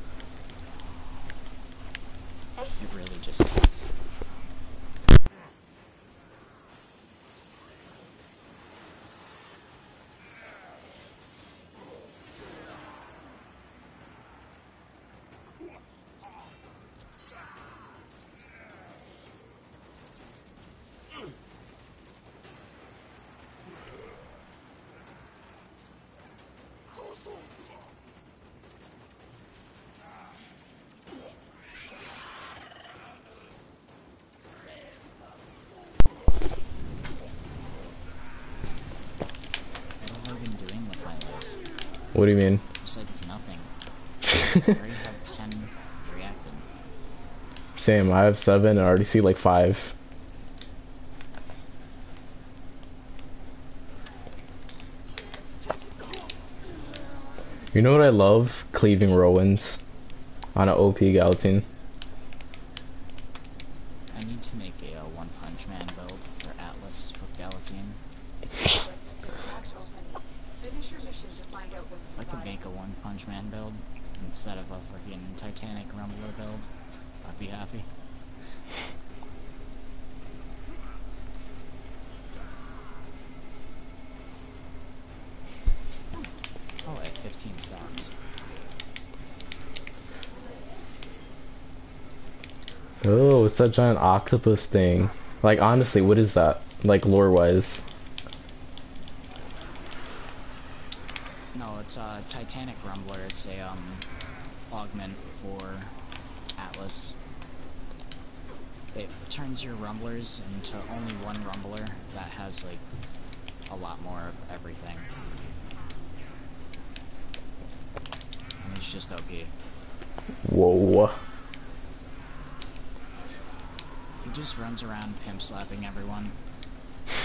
It really just sucks. What do you mean? Besides nothing. I already have 10 reacted. Same, I have seven, I already see like five. You know what I love? Cleaving Rowans on an OP Galatine. I need to make a uh, One Punch Man build for Atlas with Galatine. Finish your mission to find out what's If I could inside. make a One Punch Man build instead of a freaking Titanic Rumbler build, I'd be happy. Oh, I have 15 stocks. Oh, it's that giant octopus thing. Like, honestly, what is that? Like, lore-wise. No, it's a Titanic Rumbler. It's a um augment for Atlas. It turns your rumblers into only one rumbler that has like a lot more of everything. And it's just OP. Whoa. He just runs around pimp slapping everyone.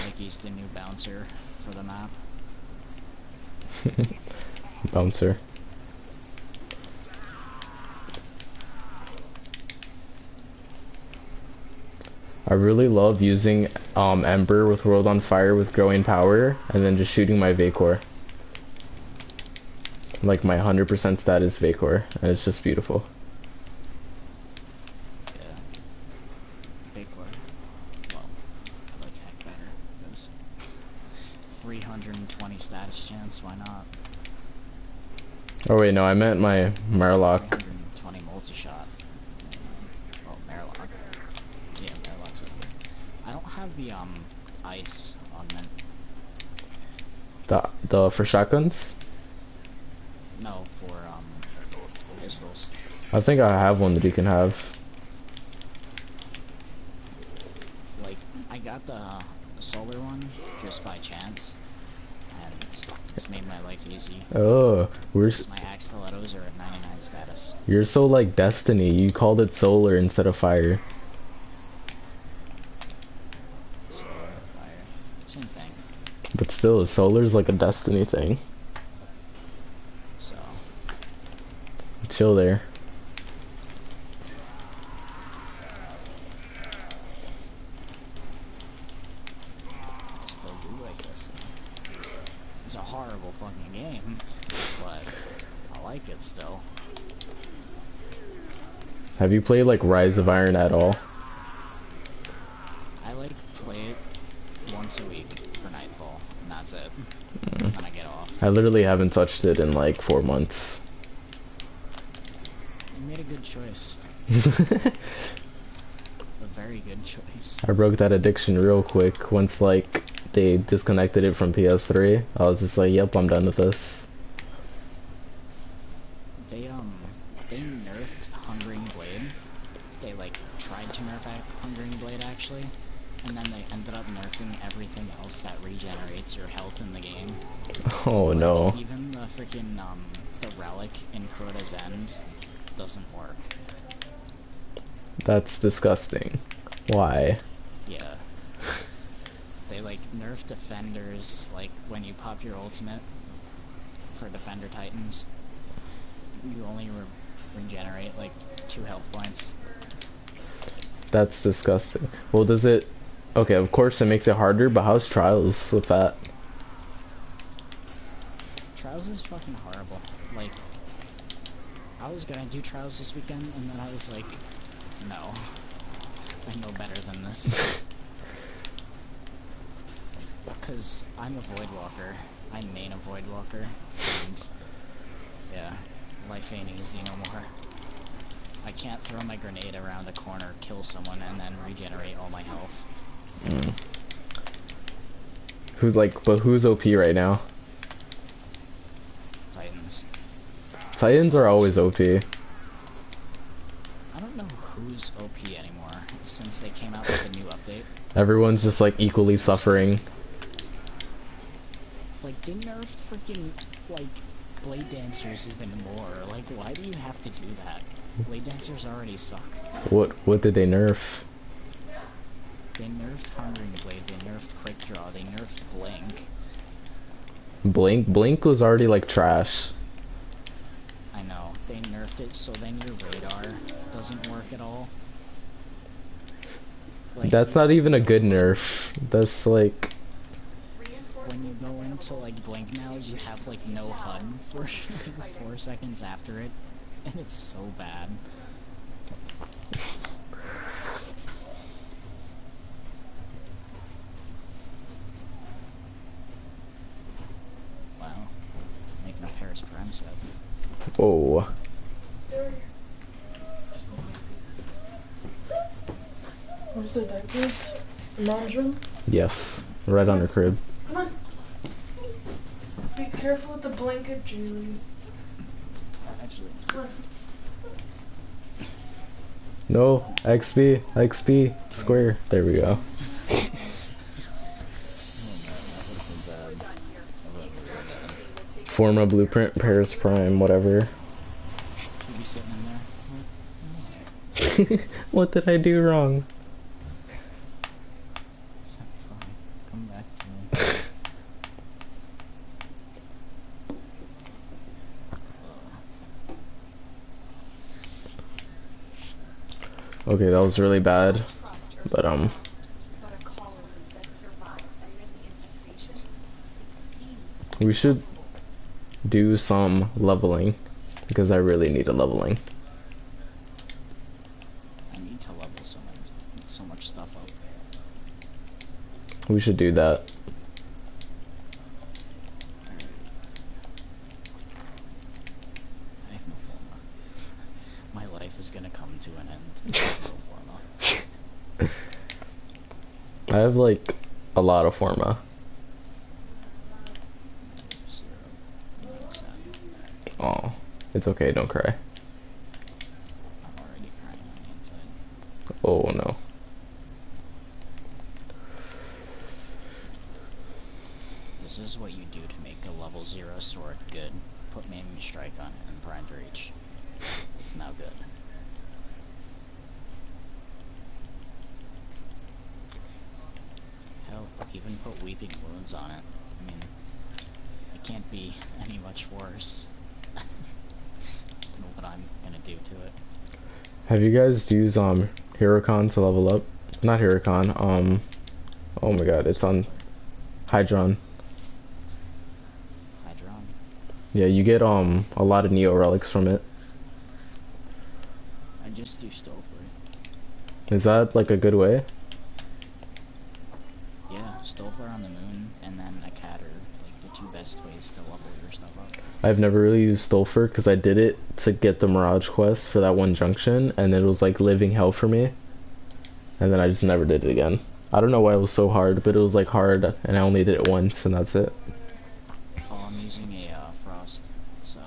Like he's the new bouncer for the map. Bouncer. I really love using um, Ember with World on Fire with growing power and then just shooting my Vaykor. Like my 100% status Vaykor and it's just beautiful. Yeah. Big word. Well, I like Hek better. Because 320 status chance, why not? Oh wait, no, I meant my Marelok. 320 multi-shot. Oh, Marelok. Yeah, Marelok's up there. I don't have the, um, ice on mint. The, the for shotguns? No, for, um, pistols. I think I have one that you can have. Like, I got the solar one just by chance, and it's made my life easy. Oh, we're s- My Akstilettos are at 99 status. You're so like Destiny. You called it solar instead of fire. So, fire. Same thing. But still, solar's like a Destiny thing. So, Chill there. I still do like this. It's, it's a horrible fucking game, but I like it still. Have you played like Rise of Iron at all? I like play it once a week for Nightfall, and that's it. Mm. And then I get off. I literally haven't touched it in like four months. You made a good choice. A very good choice. I broke that addiction real quick once like they disconnected it from PS3. I was just like, yep, I'm done with this. They um they nerfed Hungering Blade. They like tried to nerf Hungering Blade actually, and then they ended up nerfing everything else that regenerates your health in the game. Oh Like, no. Even the freaking um the relic in Crota's End doesn't work. That's disgusting. Why? Yeah. They like nerf defenders like when you pop your ultimate for defender titans. You only re- regenerate like two health points. That's disgusting. Well, does it... Okay, of course it makes it harder, but how's Trials with that? Trials is fucking horrible. Like, I was gonna do Trials this weekend, and then I was like, no. I know better than this. Because I'm a Voidwalker. I main a Voidwalker, and yeah, life ain't easy no more. I can't throw my grenade around the corner, kill someone, and then regenerate all my health. Mm. Who's like, but who's OP right now? Titans. Titans are always OP. I don't know who's OP anymore since they came out with the new update. Everyone's just like equally suffering. Like, they nerfed freaking, like, Blade Dancers even more. Like, why do you have to do that? Blade Dancers already suck. What what did they nerf? They nerfed Hungering Blade, they nerfed Quick Draw, they nerfed Blink. Blink Blink was already like trash. I know, they nerfed it so then your radar doesn't work at all. Like, That's not even a good nerf. That's like when you go into, like, Blink now, you have, like, no HUD for like, four seconds after it, and it's so bad. Wow. Making a Paris Prime set. oh. Where's the diapers? In mom's room? Yes. Right on her crib. Come on. Be careful with the blanket, Julie. Actually, Come on. No, XP, XP, square. There we go. Forma blueprint, Paris Prime, whatever. you be sitting in there. what did I do wrong? Okay, that was really bad. But, um, trust, but a colony that survives amid the infestation. It seems We should- Do some leveling. Because I really need a leveling. I need to level so much, so much stuff up. We should do that. I have no forma. My life is gonna come to an end. with no forma. I have like a lot of forma. Oh, it's okay, don't cry. Oh no. This is what you do to make a level zero sword good. Put maiming strike on it and prime reach. It's now good. Hell, even put weeping wounds on it. I mean, it can't be any much worse than what I'm gonna do to it. Have you guys used um Hieracon to level up? Not Hieracon, um oh my god, it's on Hydron. Hydron. Yeah, you get um a lot of Neo relics from it. I just do stealth Is that like a good way? I've never really used Stöfler because I did it to get the Mirage quest for that one junction, and it was like living hell for me. And then I just never did it again. I don't know why it was so hard, but it was like hard, and I only did it once, and that's it. Oh, I'm using a uh, frost, so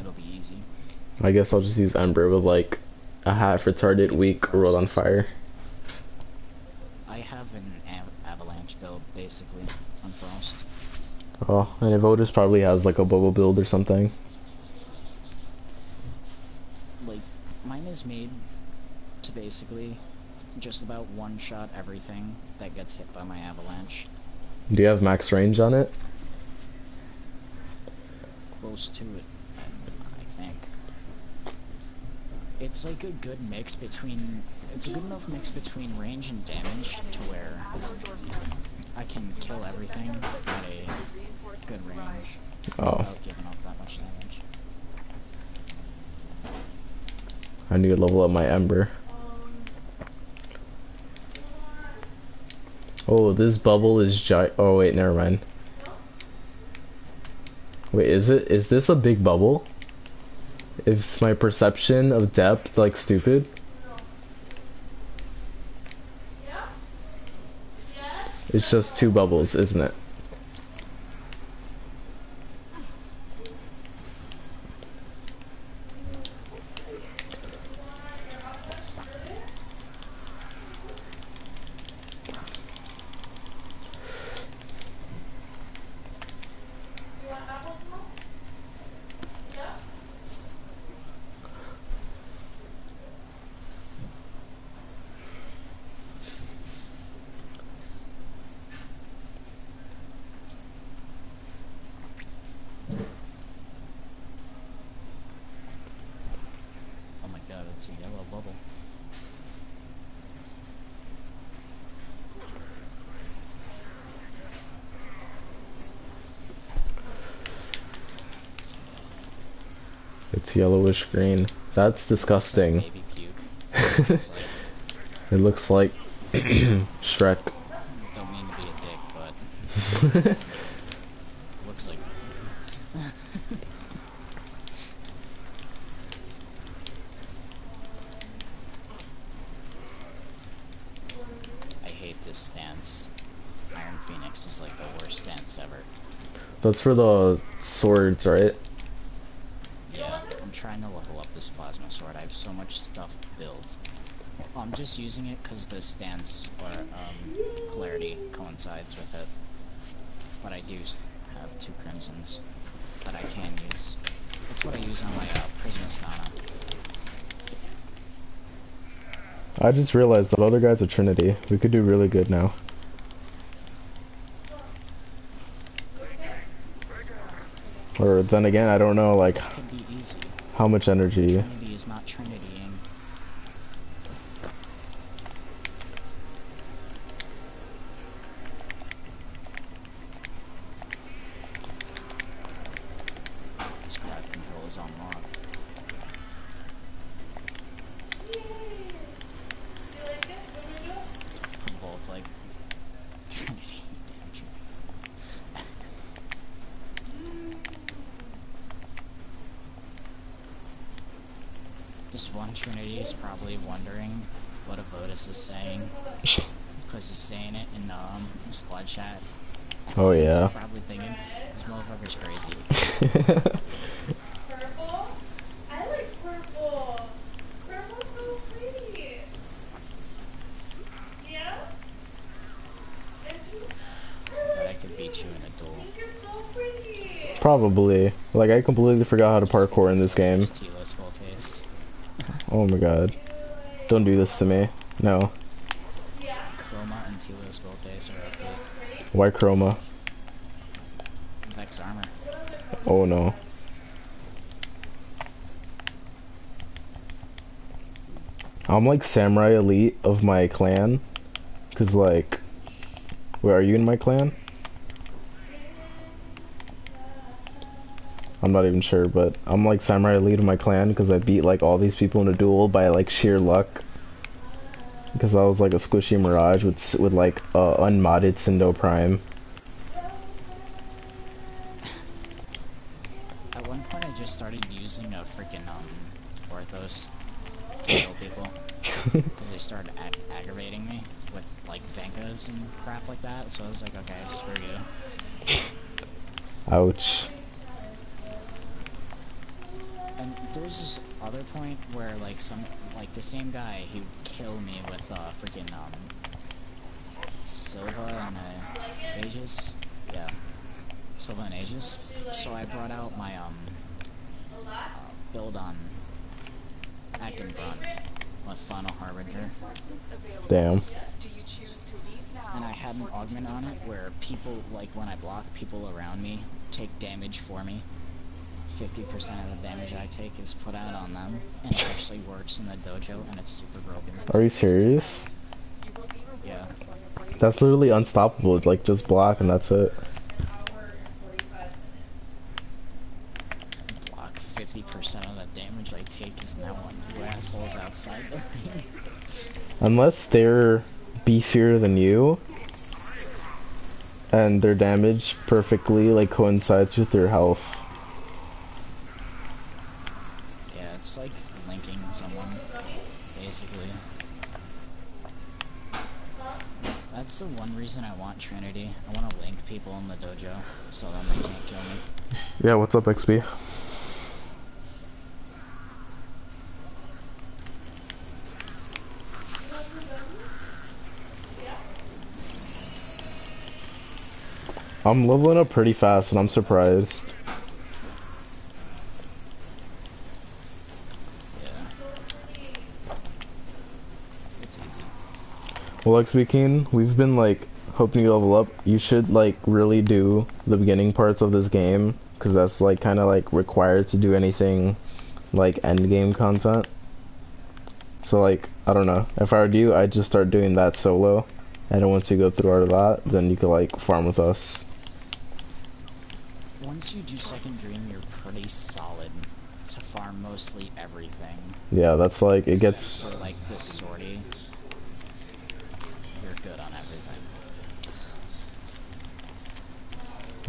it'll be easy. I guess I'll just use Ember with like a half retarded weak world on fire. I have an av- avalanche build basically on frost. Oh, and if Otis probably has like a bubble build or something. Like mine is made to basically just about one shot everything that gets hit by my avalanche. Do you have max range on it? Close to it, I think. It's like a good mix between. It's a good enough mix between range and damage to where I can kill everything at a good range Oh, without giving up that much damage. I need to level up my Ember. Oh, this bubble is gi- Oh wait, never mind. Wait, is it? Is this a big bubble? Is my perception of depth like stupid? It's just two bubbles, isn't it? Oh my god, it's a yellow bubble. That's disgusting. Baby puke. It's like, It looks like Shrek. don't mean to be a dick, but looks like. I hate this stance. Iron Phoenix is like the worst stance ever. That's for the swords, right? Yeah, I'm trying to level up this plasma sword. I have so much stuff built. I'm just using it because the stance or um, clarity coincides with it. But I do have two crimsons that I can use. That's what I use on my uh, Prisma Skana. I just realized that other guy's a Trinity. We could do really good now. Or then again, I don't know like Could be easy. how much energy. Trinity is not Trinitying. to unlock. For both, like, Trinity damn Trinity. This one Trinity is probably wondering what a Votus is saying. Because he's saying it in the um, squad chat. Oh He's yeah. probably thinking, this motherfucker's crazy. Purple? I like purple. Purple's so pretty. Yeah? And you, But I could beat you in a duel. you're so pretty. Probably. Like I completely forgot how to parkour in this game. Oh my god. Don't do this to me. No. Chroma and Voltes are okay. Why chroma? Vex armor. Oh no. I'm like samurai elite of my clan. Cause like, where are you in my clan? I'm not even sure, but I'm like samurai elite of my clan because I beat like all these people in a duel by like sheer luck. Because I was like a squishy mirage with with like uh, unmodded Scindo Prime. At one point I just started using a freaking um, Orthos to kill people. Because they started ag- aggravating me with like Venkas and crap like that. So I was like, okay, screw you. Ouch. There's this other point where like some like the same guy he would kill me with uh freaking um Silva and uh, Aegis. Yeah. Silva and Aegis. So I brought out my um uh, build on Atkinbrun with Final Harbinger. Damn. Do you choose to leave now? And I had an augment on it where people, like when I block, people around me take damage for me. 50% of the damage I take is put out on them, and it actually works in the dojo, and it's super broken. Are you serious? You will be rewarded Yeah. for your brave That's literally unstoppable. Like just block and that's it. Block 50% of the damage I take is now on you assholes outside the ring. Unless they're beefier than you, and their damage perfectly like coincides with their health. Yeah, it's like linking someone, basically. That's the one reason I want Trinity. I want to link people in the dojo, so they can't kill me. Yeah, what's up, XP? I'm leveling up pretty fast and I'm surprised. Yeah. It's easy. Well, XP King, we've been like hoping you level up. You should like really do the beginning parts of this game because that's like kind of like required to do anything like end game content. So like I don't know. If I were you, I'd just start doing that solo, and then once you go through all of that, then you could like farm with us. Once you do Second Dream, you're pretty solid to farm mostly everything. Yeah, that's like it Except gets. for like this sortie. You're good on everything.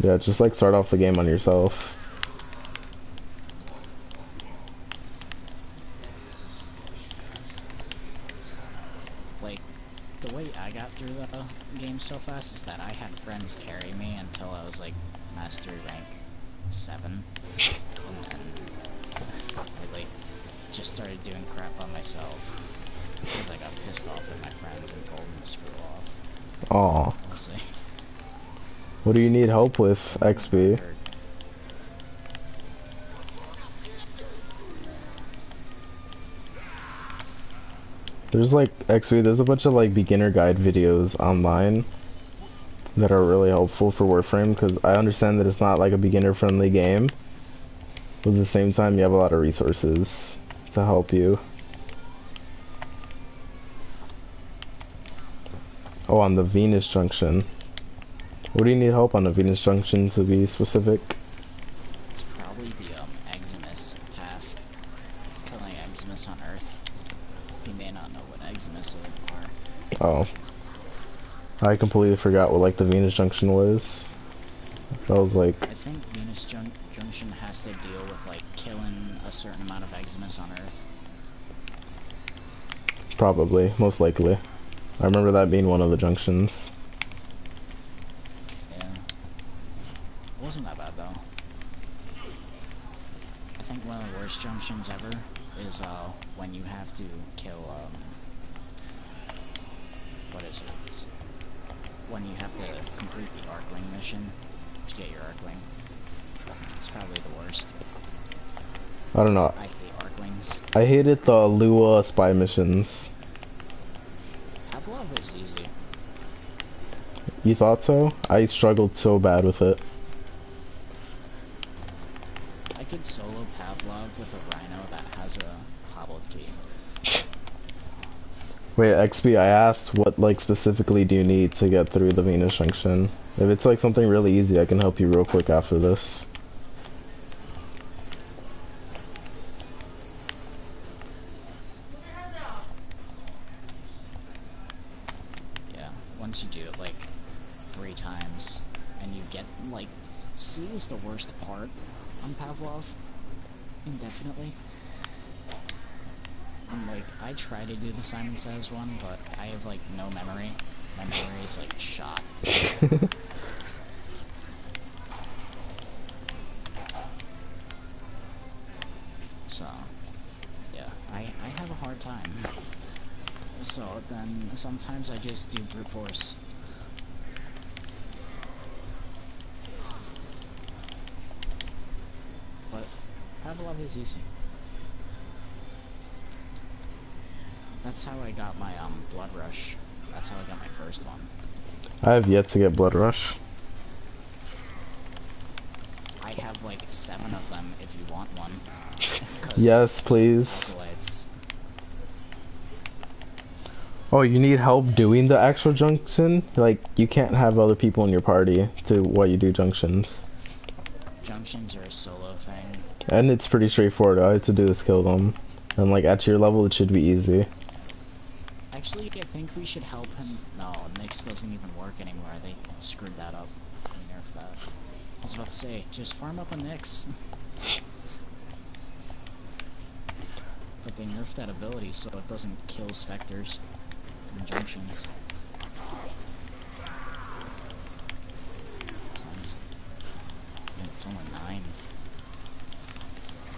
Yeah, just like start off the game on yourself. Like, the way I got through the game so fast is that I had friends carry me until I was like mastery rank 7. And then I like just started doing crap on myself. Because I got pissed off at my friends and told them to screw off. Aw. What do you need help with, XP? There's like XP, there's a bunch of like beginner guide videos online that are really helpful for Warframe because I understand that it's not like a beginner friendly game. But at the same time, you have a lot of resources to help you. Oh, on the Venus Junction. What do you need help on the Venus Junction to be specific? It's probably the um, Eximus task. Killing Eximus on Earth. He may not know what Eximus is. Oh. I completely forgot what like the Venus Junction was. That was like... I think Venus Jun Junction has to deal with like killing a certain amount of Eximus on Earth. Probably. Most likely. I remember that being one of the junctions. Of the worst junctions ever is uh when you have to kill um what is it? When you have to complete the Archwing mission to get your Archwing. It's probably the worst. I don't know. I hate Archwings. I hated the Lua spy missions. Pavlov is easy. You thought so? I struggled so bad with it. I could solo Pavlov with a Rhino that has a Hobble key. Wait, XB, I asked what like specifically do you need to get through the Venus Junction? If it's like something really easy, I can help you real quick after this. Yeah, once you do it like three times, and you get like C is the worst part on Pavlov, indefinitely. I try to do the Simon Says one, but I have like no memory. My memory is like shot. So, yeah, I I have a hard time. So then sometimes I just do brute force. But Pavlov is easy. That's how I got my um blood rush. That's how I got my first one. I have yet to get Blood Rush. I have like seven of them if you want one. Yes, please. Oh, you need help doing the actual junction? Like, you can't have other people in your party to while you do junctions. Junctions are a solo thing. And it's pretty straightforward. All I have to do is kill them. And like, at your level, it should be easy. Actually, I think we should help him. No, Nyx doesn't even work anymore. They screwed that up. They nerfed that. I was about to say, just farm up a Nyx. but they nerfed that ability so it doesn't kill specters and junctions. It's only nine.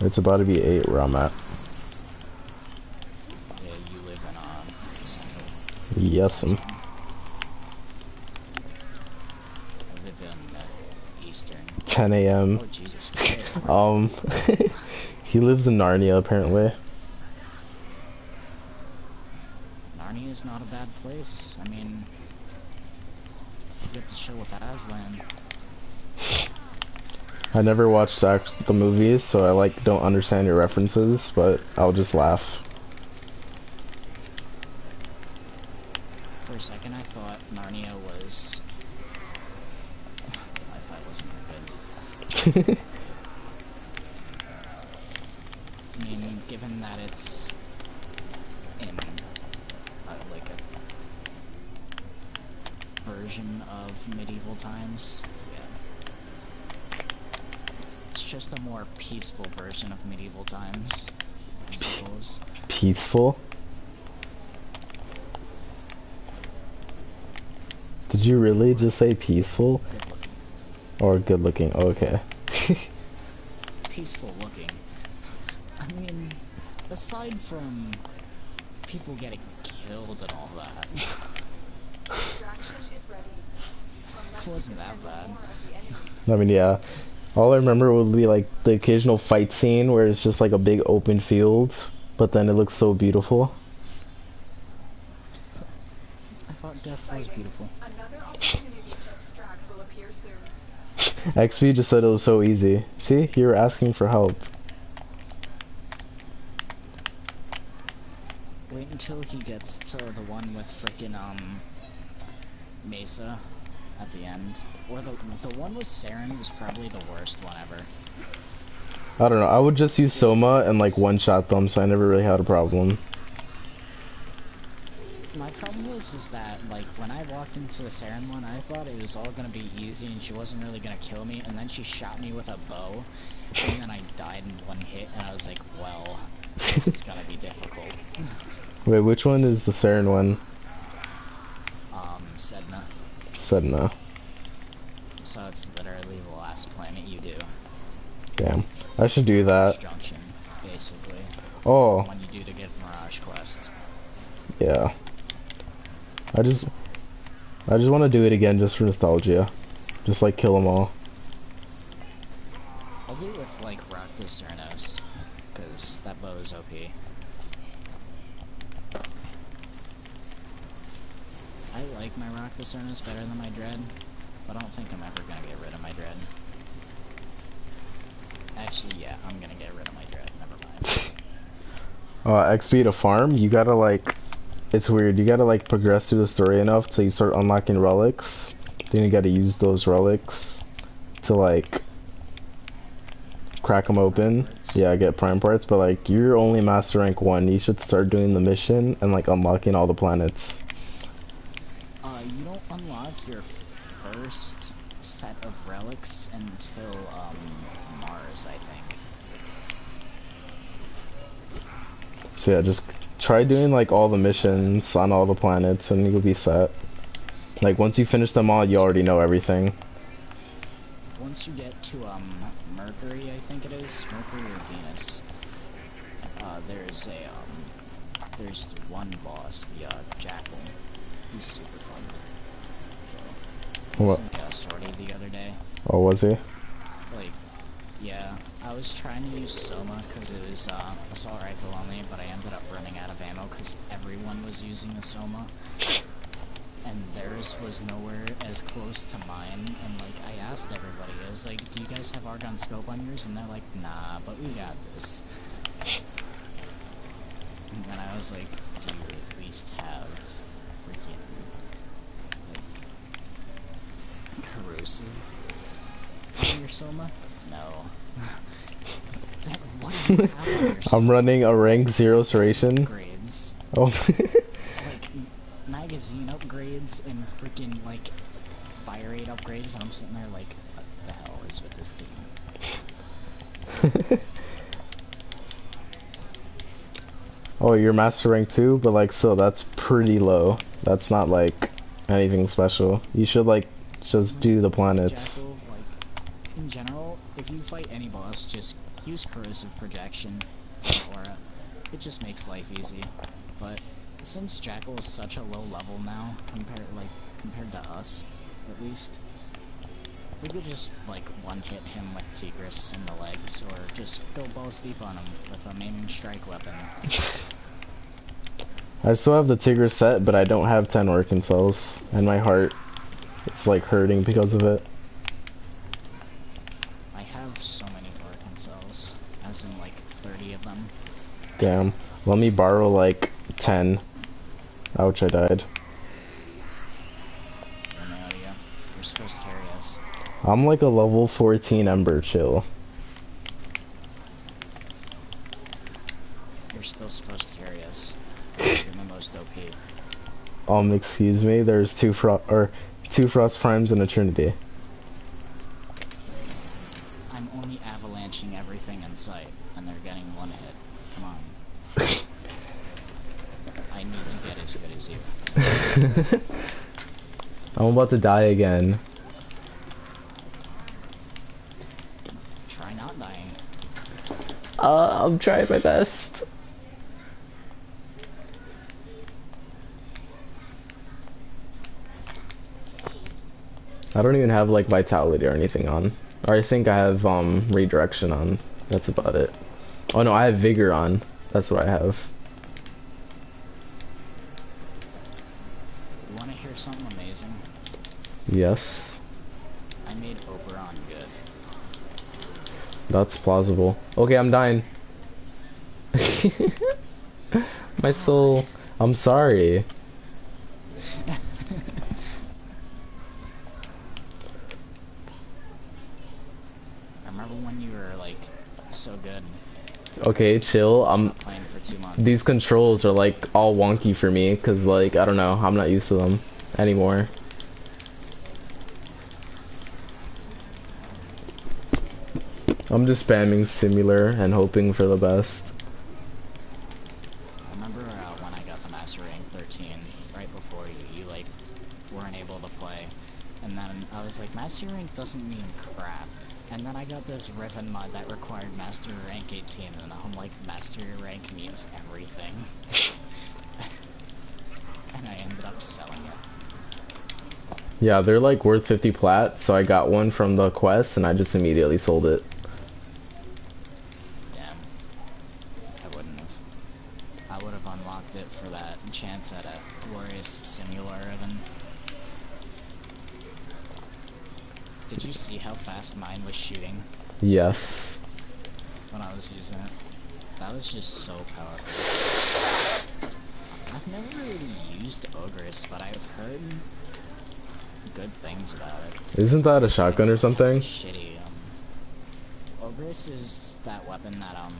It's about to be 8 where I'm at. Yeah, you live in um, Central. Yes, I live Eastern. 10 a.m. Oh Jesus Christ! Um, he lives in Narnia apparently. Narnia is not a bad place. I mean, you get to chill with Aslan. I never watched the movies, so I like don't understand your references, but I'll just laugh. For a second, I thought Narnia was. I thought it wasn't that good. I mean, given that it's in uh, like a version of medieval times, yeah. It's just a more peaceful version of medieval times, I suppose. Peaceful. Did you really just say peaceful or good looking? Oh, okay. peaceful looking. I mean, aside from people getting killed and all that, Extraction is ready. Unless it wasn't that bad. more of the enemy. I mean, yeah. All I remember would be like the occasional fight scene where it's just like a big open field, but then it looks so beautiful. I thought death was beautiful. Another opportunity to extract will appear soon. XP just said it was so easy. See, you were asking for help. Wait until he gets to the one with freaking um Mesa at the end. Or the the one with Saryn was probably the worst one ever. I don't know. I would just use Soma and like one shot them, so I never really had a problem. My problem was is that, like, when I walked into the Saryn one, I thought it was all gonna be easy and she wasn't really gonna kill me, and then she shot me with a bow, and then I died in one hit, and I was like, well, this is gonna be difficult. Wait, which one is the Saryn one? Um, Sedna. Sedna. So it's literally the last planet you do. Damn. I should do that. Junction, basically. Oh, When you do to get Mirage Quest. yeah. I just, I just want to do it again just for nostalgia. Just like kill them all. I'll do it with, like, Rakta Cernos, because that bow is OP. I like my Rakta Cernos better than my Dread, but I don't think I'm ever gonna get rid of my Dread. Actually, yeah, I'm gonna get rid of my Dread, never mind. Uh, XP to farm, you gotta like, it's weird. You gotta like progress through the story enough till you start unlocking relics. Then you gotta use those relics to like crack them open. Yeah, I get prime parts. But like, you're only master rank one. You should start doing the mission and like unlocking all the planets. Uh, you don't unlock your first set of relics until, um, Mars, I think. So yeah, just try doing like all the missions on all the planets, and you'll be set. Like once you finish them all, you already know everything. Once you get to um Mercury, I think it is Mercury or Venus. Uh, there's a um, there's one boss, the uh, Jackal. He's super fun. So, What? he was in the, uh, the other day. Oh, was he? Like, yeah, I was trying to use Soma because it was uh, assault rifle only, but I ended up running out of ammo because everyone was using the Soma. And theirs was nowhere as close to mine, and like I asked everybody, I was like, "Do you guys have argon scope on yours?" And they're like, "Nah, but we got this." And then I was like, "Do you at least have freaking like corrosive on your Soma?" No. Then what do you have on your I'm running a rank zero serration. Upgrades Oh, like magazine upgrades and freaking like fire rate upgrades, and I'm sitting there like, what the hell is with this team? oh, you're master rank two, but like still, that's pretty low. That's not like anything special. You should like just do the planets. Jackal, like in general, if you fight any boss, just use corrosive projection aura. Uh, it just makes life easy. But since Jackal is such a low level now, compared like compared to us, at least, we could just like one hit him with Tigris in the legs, or just go balls deep on him with a maiming strike weapon. I still have the Tigris set, but I don't have 10 working cells, and my heart, it's like hurting because of it. I have so many Orokin cells, as in like 30 of them. Damn. Let me borrow like 10. Ouch, I died. Renalia, you're supposed to carry us. I'm like a level 14 Ember chill. You're still supposed to carry us. You're the most OP. Um, excuse me, there's two fro- or two Frost Primes in a I'm only avalanching everything in sight, and they're getting one hit. Come on. I need to get as good as you. I'm about to die again. Try not dying. Uh, I'm trying my best. I don't even have like vitality or anything on. Or I think I have um redirection on. That's about it. Oh no, I have vigor on. That's what I have. Yes, I made Oberon good. that's plausible. Okay, I'm dying. my soul. I'm sorry. I remember when you were like so good. Okay, chill. I'm. Playing for two months. These controls are like all wonky for me because like I don't know. I'm not used to them anymore. I'm just spamming Simulor and hoping for the best. I remember uh, when I got the Master Rank 13, right before you, you like weren't able to play, and then I was like, Master Rank doesn't mean crap. And then I got this Riven mod that required Master Rank 18, and I'm like, Master Rank means everything. and I ended up selling it. Yeah, they're like worth 50 plat, so I got one from the quest and I just immediately sold it. Damn. I wouldn't have. I would have unlocked it for that chance at a glorious Simulor Riven. Did you see how fast mine was shooting Yes. when I was using it? That was just so powerful. I've never really used Ogris, but I've heard good things about it. Isn't that a shotgun or something? Shitty. Um, Ogris is that weapon that um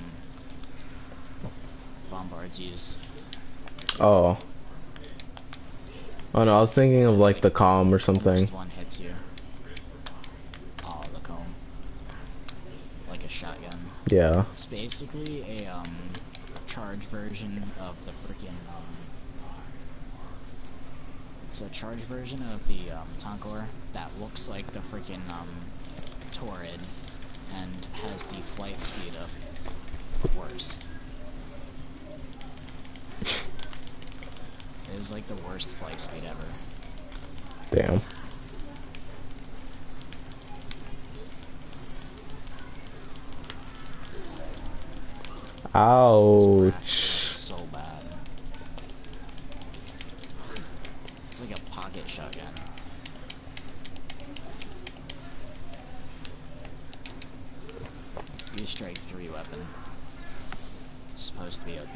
bombards use. Oh. Oh no, I was thinking of like the Kohm or something. Almost one hits you. Oh, the Kohm. Like a shotgun. Yeah. It's basically a um charge version of the freaking um. It's a charge version of the um, Tonkor that looks like the freaking um Torrid and has the flight speed of worse. It is like the worst flight speed ever. Damn. Ouch. So bad. It's like a pocket shotgun. You strike three weapon. supposed to be OP.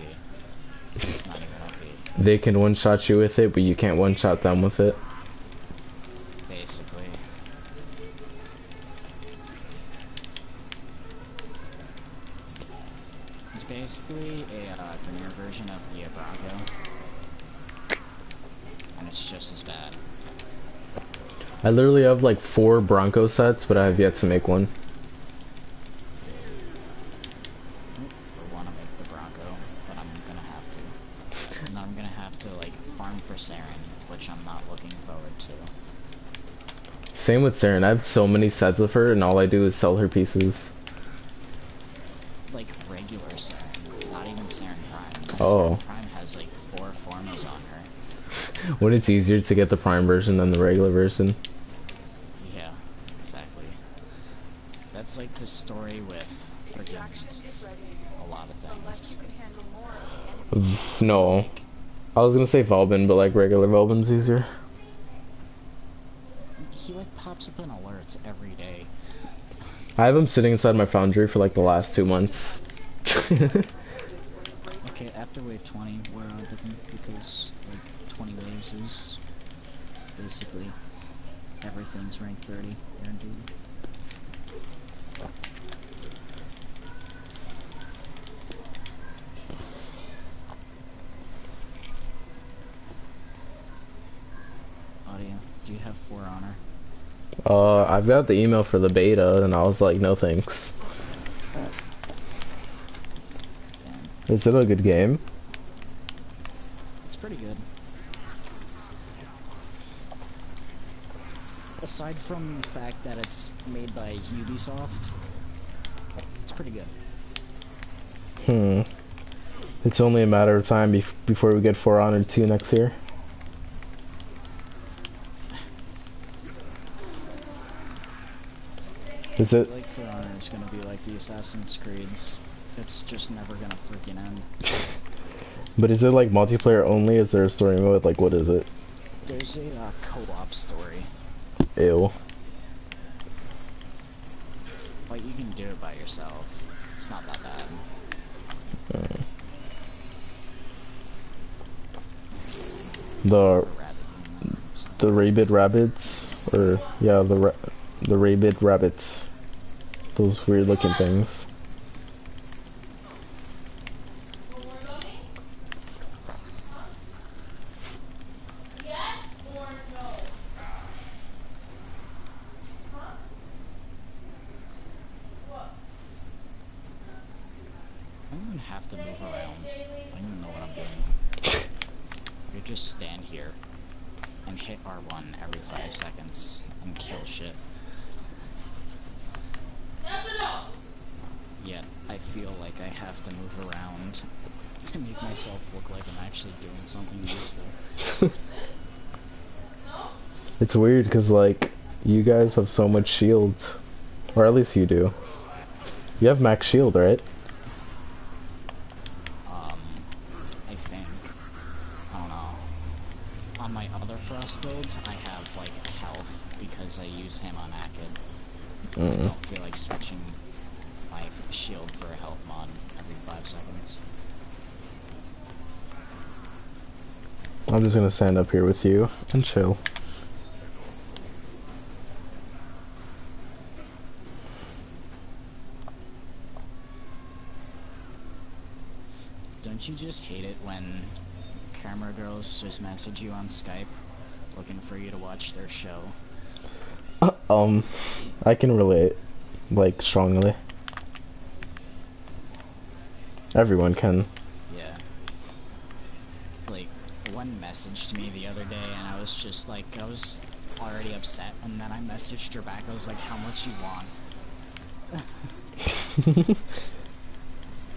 It's not even OP. They can one shot you with it, but you can't one shot them with it. I literally have like four Bronco sets, but I have yet to make one. I want to make the Bronco, but I'm gonna have to. And I'm gonna have to like farm for Saryn, which I'm not looking forward to. Same with Saryn. I have so many sets of her, and all I do is sell her pieces. Like regular Saryn, not even Saryn Prime. Oh. Saryn Prime has like four formas on her. When it's easier to get the Prime version than the regular version. Yeah, exactly. The story with freaking Extraction is ready. a lot of things. you can handle more enemy. No. I was gonna say Vauban, but like regular Vauban's easier. He like pops up in alerts every day. I have him sitting inside my foundry for like the last two months. Okay, after wave 20, we're uh, different because like 20 waves is basically everything's rank 30 guaranteed. Audio, do you have For Honor? uh, I've got the email for the beta, and I was like, no thanks. Damn, Is it a good game? it's pretty good. Aside from the fact that it's made by Ubisoft, it's pretty good. Hmm. It's only a matter of time bef before we get For Honor 2 next year. Is I it? feel like For Honor is gonna be like the Assassin's Creeds. It's just never gonna freaking end. But is it like multiplayer only? Is there a story mode? Like, what is it? There's a uh, co-op story. Ew. Like you can do it by yourself. It's not that bad. The the rabid rabbits, or yeah, the ra the rabid rabbits. Those weird looking things. even have to move around. I don't even know what I'm doing. You just stand here and hit R1 every 5 seconds and kill shit. Yet, I feel like I have to move around to make myself look like I'm actually doing something useful. It's weird because like you guys have so much shield, or at least you do. You have max shield, right? Um, I think. I don't know. On my other Frost builds, I have like health because I use him on Akkad. I Mm. don't feel like switching my shield for a health mod every 5 seconds. I'm just gonna stand up here with you and chill. Don't you just hate it when camera just message you on Skype looking for you to watch their show? Um, I can relate, like strongly. Everyone can. Yeah. Like, one messaged me the other day and I was just like, I was already upset and then I messaged her back, I was like, how much you want?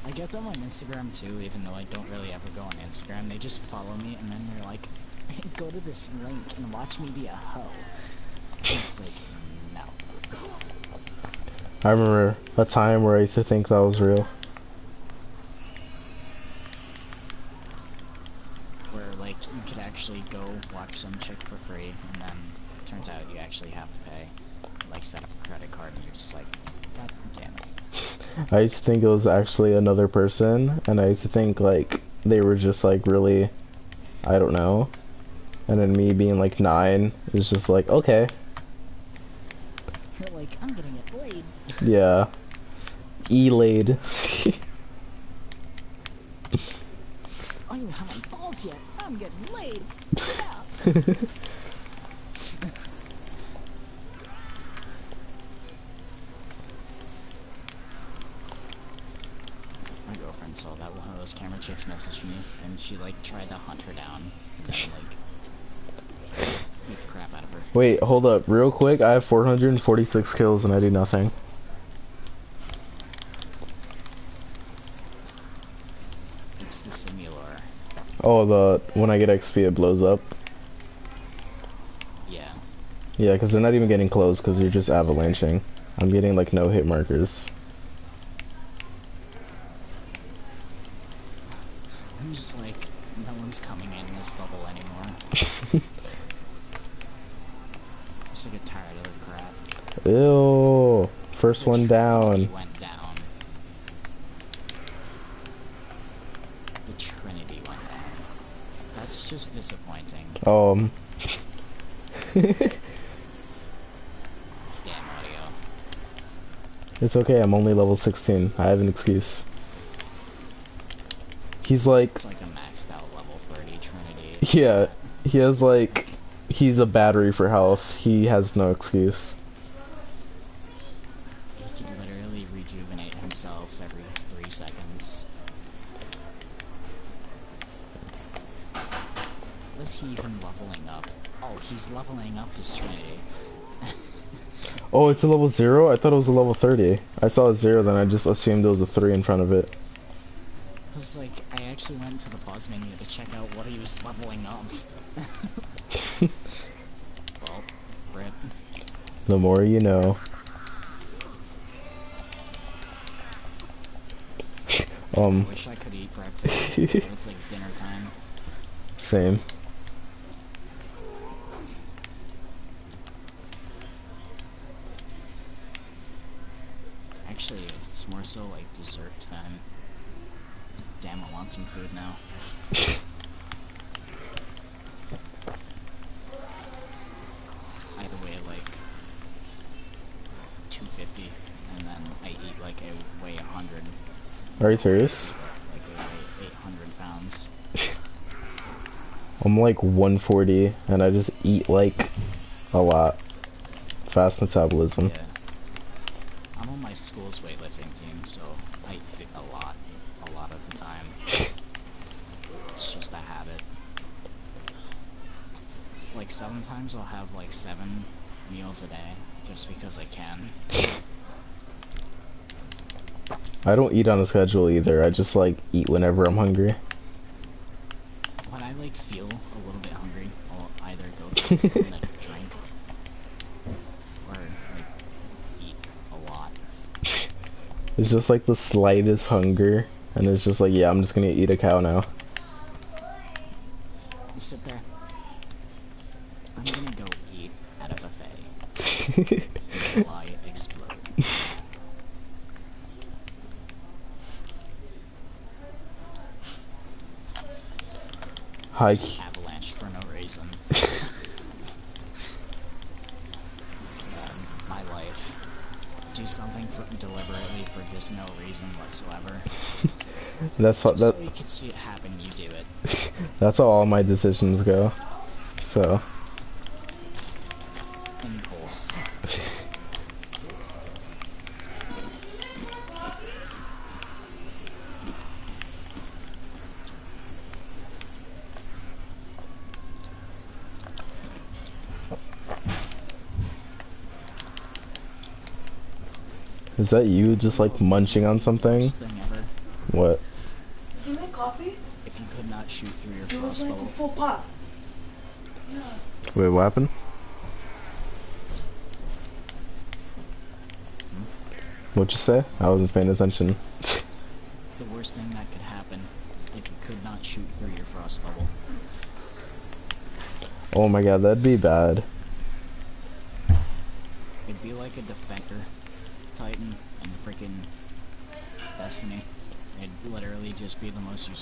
I get them on Instagram too, even though I don't really ever go on Instagram. They just follow me and then they're like, hey, go to this link and watch me be a hoe. It's like, no. I remember a time where I used to think that was real. Where, like, you could actually go watch some chick for free and then turns out you actually have to pay. Like, set up a credit card and you're just like, god damn it. I used to think it was actually another person, and I used to think like they were just like really, I don't know. And then me being like nine is just like okay, You're like, I'm gonna get laid. yeah, e-laid. Oh, you haven't balls yet. I'm getting laid. Yeah. My girlfriend saw that one of those camera chicks messaged me, and she like tried to hunt her down, like beat the crap out of her. Wait, hold up, real quick. I have 446 kills and I do nothing. It's the simulor. Oh, the when I get XP it blows up. Yeah. Yeah, because they're not even getting close because you're just avalanching. I'm getting like no hit markers. I'm just like, no one's coming in this bubble anymore. I'm sick and tired of the crap. Ew. First one down. Down. The Trinity went down. That's just disappointing. Um. Damn audio. It's okay, I'm only level 16. I have an excuse. He's like, It's like a maxed out level 30 Trinity. yeah, he has like, he's a battery for health. He has no excuse. He can literally rejuvenate himself every three seconds. Was he even leveling up? Oh, he's leveling up his Trinity. Oh, it's a level 0? I thought it was a level 30. I saw a 0, then I just assumed there was a 3 in front of it. was like, I actually went to the pause menu to check out what he was leveling up. well, rip. The more you know. Um, Wish I could eat breakfast, it's like dinner time. same. Actually, it's more so like dessert time. Damn, I want some food now. Either way, like 250, and then I eat like I weigh 100, Are you serious? like I weigh 800 pounds. I'm like 140, and I just eat like a lot. Fast metabolism. Yeah. I'm on my school's weightlifting team, so I eat a lot, a a lot of the time. It's just a habit. Like sometimes I'll have like seven meals a day just because I can. I don't eat on a schedule either. I just like eat whenever I'm hungry. When I like feel a little bit hungry, I'll either go to drink or like eat a lot. It's just like the slightest hunger, and it's just like, yeah, I'm just gonna eat a cow now. Just sit there. I'm gonna go eat at a buffet until I explode. Hi. Avalanche for no reason. um, my life. Do something for, deliberately for just no reason whatsoever. That's Just that. so you can see it happen, you do it. That's how all my decisions go. So. That you just like munching on something? Worst thing. What? Did you make coffee? If you could not shoot through your It was like a full pot. Yeah. Wait, what happened? Hmm? What'd you say? I wasn't paying attention. The worst thing that could happen if you could not shoot through your frost bubble. Oh my god, that'd be bad.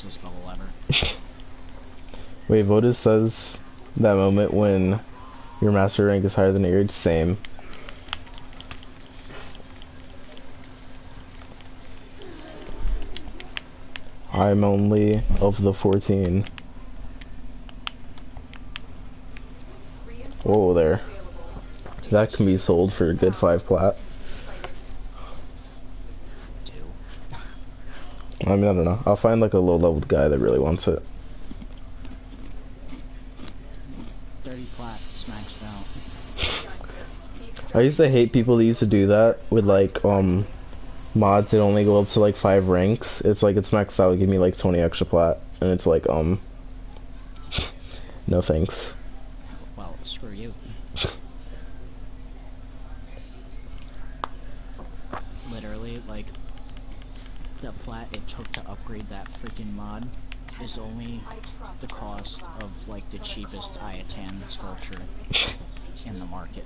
Useless bubble ever. Wait, Votus says that moment when your master rank is higher than yours. Same. I'm only of the 14. Whoa there. That can be sold for a good 5 plat. Two. I mean, I don't know. I'll find like a low leveled guy that really wants it. 30 plat, smashed out. I used to hate people that used to do that with like um mods that only go up to like five ranks. It's like it's maxed out, give me like twenty extra plat, and it's like um no thanks. Well, screw you. Literally, like, the plat it took to upgrade that freaking mod is only the cost of, like, the cheapest Ayatan sculpture in the market.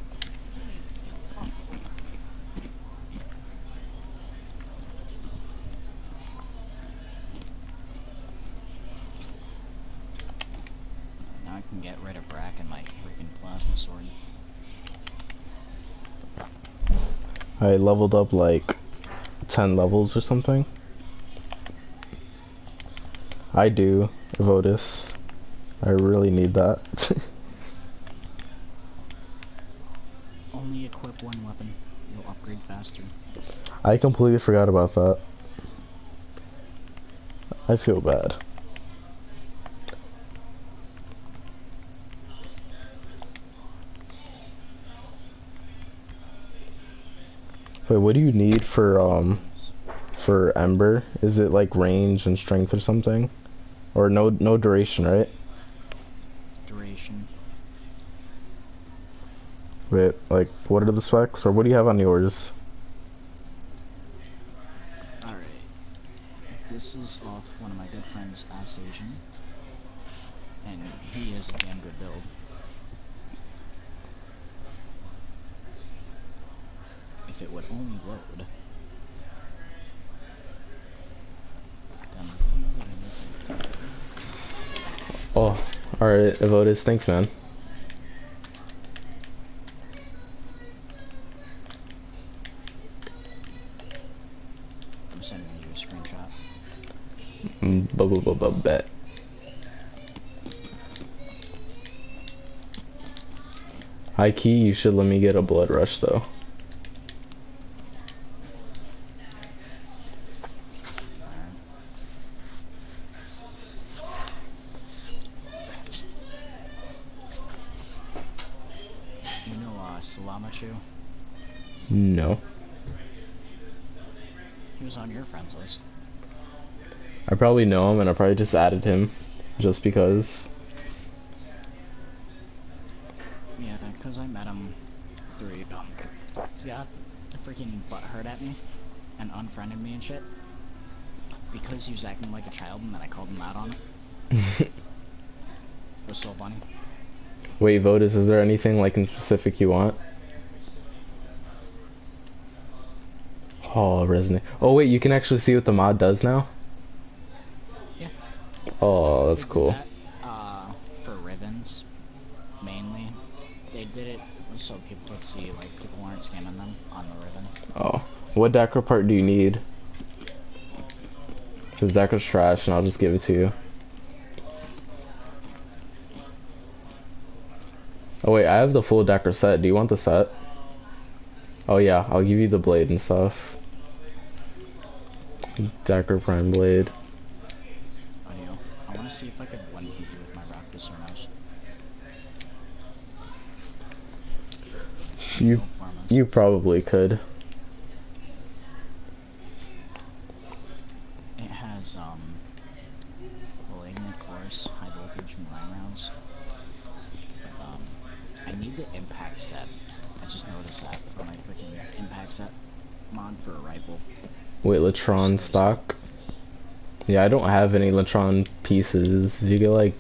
Now I can get rid of Brack and my freaking plasma sword. I leveled up like ten levels or something. I do, Votus. I really need that. Only equip one weapon. You'll upgrade faster. I completely forgot about that. I feel bad. Wait, what do you need for um for Ember? Is it like range and strength or something? Or no no duration, right? Duration. Wait, like what are the specs or what do you have on yours? Alright. This is off one of my good friends, Ass Asian. And he is a damn good build. If it would only load. Dun, dun, dun, dun. Oh, alright, Evotus, thanks man. I'm sending you a screenshot. Mm, bu- bu- bu- bu- Bet. High key, you should let me get a blood rush though. Alright. you? No. He was on your friends list. I probably know him and I probably just added him just because. Yeah, because I met him through, um, he got freaking butthurt at me and unfriended me and shit. Because he was acting like a child and then I called him out on it. It was so funny. Wait, Votus, is there anything like in specific you want? Oh, resonate. Oh wait, you can actually see what the mod does now? That's cool. that, uh, for Rivens, mainly. They did it so people could see, like, people weren't scamming them on the Riven. Oh. What Dakra part do you need? Because Dakra's trash and I'll just give it to you. Oh wait, I have the full Dakra set. Do you want the set? Oh yeah, I'll give you the blade and stuff. Dakra Prime Blade. Audio. I want to see if I could one hit you with my Rakta Cernos. You No farmers. you probably could. It has, um, malignant force, high voltage mine rounds. But, um, I need the impact set. I just noticed that for my freaking impact set mod for a rifle. Wait, Latron stock? Yeah, I don't have any Latron pieces. If you get like,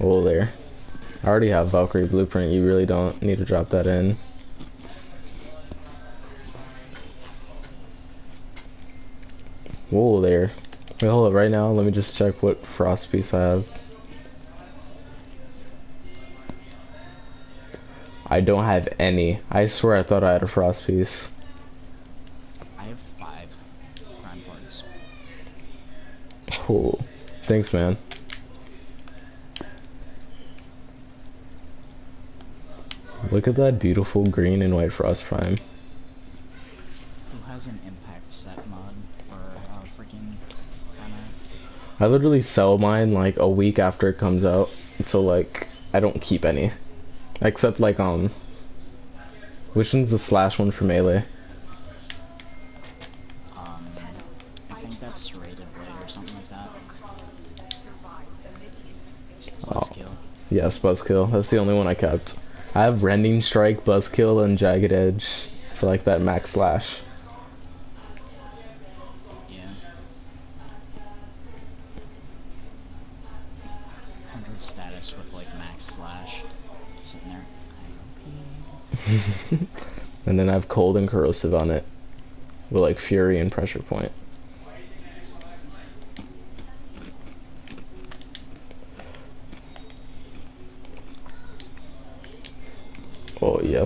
oh there. I already have Valkyrie Blueprint. You really don't need to drop that in. Whoa there. Wait, hold up. Right now, let me just check what frost piece I have. I don't have any. I swear I thought I had a frost piece. I have five prime parts. Cool. Thanks, man. Look at that beautiful green and white frost prime. Who has an impact set mod for uh, freaking? I literally sell mine like a week after it comes out, so like I don't keep any, except like um, which one's the slash one for melee? Um, I think that's serrated blade or something like that. that survives amid the infestation. Oh. Buzzkill. Yes, Buzzkill. That's the only one I kept. I have Rending Strike, Buzzkill, and Jagged Edge for like that max slash. Yeah. Hundred status with like max slash sitting there. And then I have Cold and Corrosive on it, with like Fury and Pressure Point.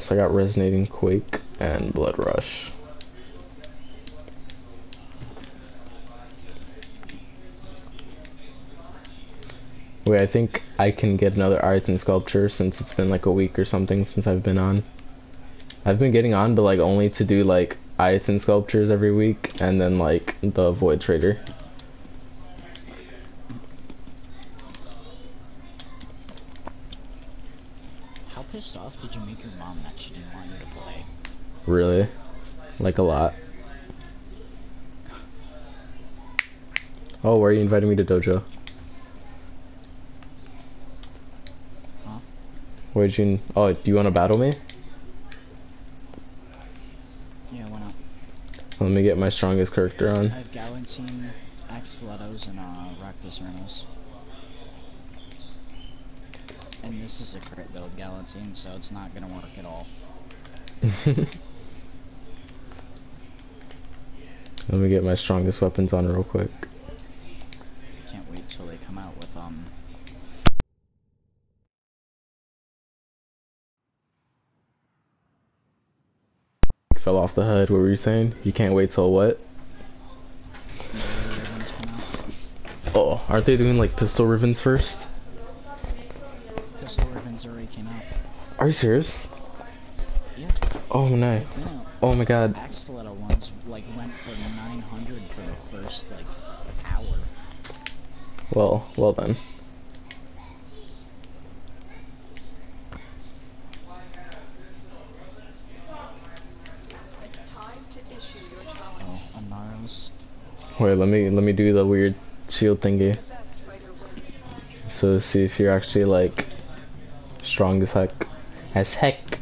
I got Resonating Quake and Blood Rush. Wait, I think I can get another Ayatan sculpture since it's been like a week or something since I've been on. I've been getting on, but like only to do like Ayatan sculptures every week, and then like the Void Trader. How pissed off did you make your mom that she didn't want you to play? Really, like a lot. Oh, where are you inviting me to dojo? Huh? Where'd you? Oh, do you want to battle me? Yeah, why not? Let me get my strongest character on. I have Galatine, Akstilettos, and uh, Rakta Cernos. And this is a crit build Galatine, so it's not gonna work at all. Let me get my strongest weapons on real quick. Can't wait till they come out with um Fell off the HUD. What were you saying? You can't wait till what? melee Rivens come out. Oh, aren't they doing like pistol Rivens first? Pistol Rivens already came out. Are you serious? Yeah, Oh no. Oh my god. Akstiletto once like went for 900 for the first like hour. Well, well then. Oh, Inaros. Wait, let me let me do the weird shield thingy. So see if you're actually like strong as heck. As heck.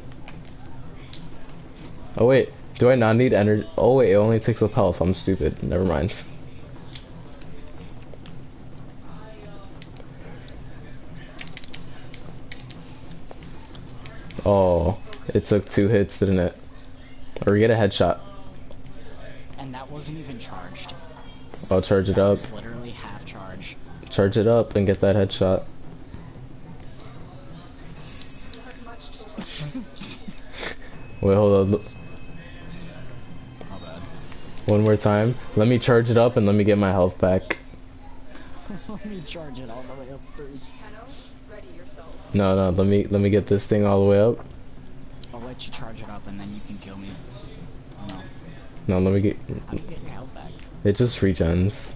Oh wait, do I not need energy? Oh wait, it only takes up health. I'm stupid. Never mind. Oh, it took two hits, didn't it? Or we get a headshot. And that wasn't even charged. I'll charge it That up. literally half charge. Charge it up and get that headshot. You have much to learn. Wait, hold on. One more time. Let me charge it up and let me get my health back. Let me charge it all the way up first. No, no, let me let me get this thing all the way up. I'll let you charge it up and then you can kill me. No. No, let me get. How do you get your health back? It just regens.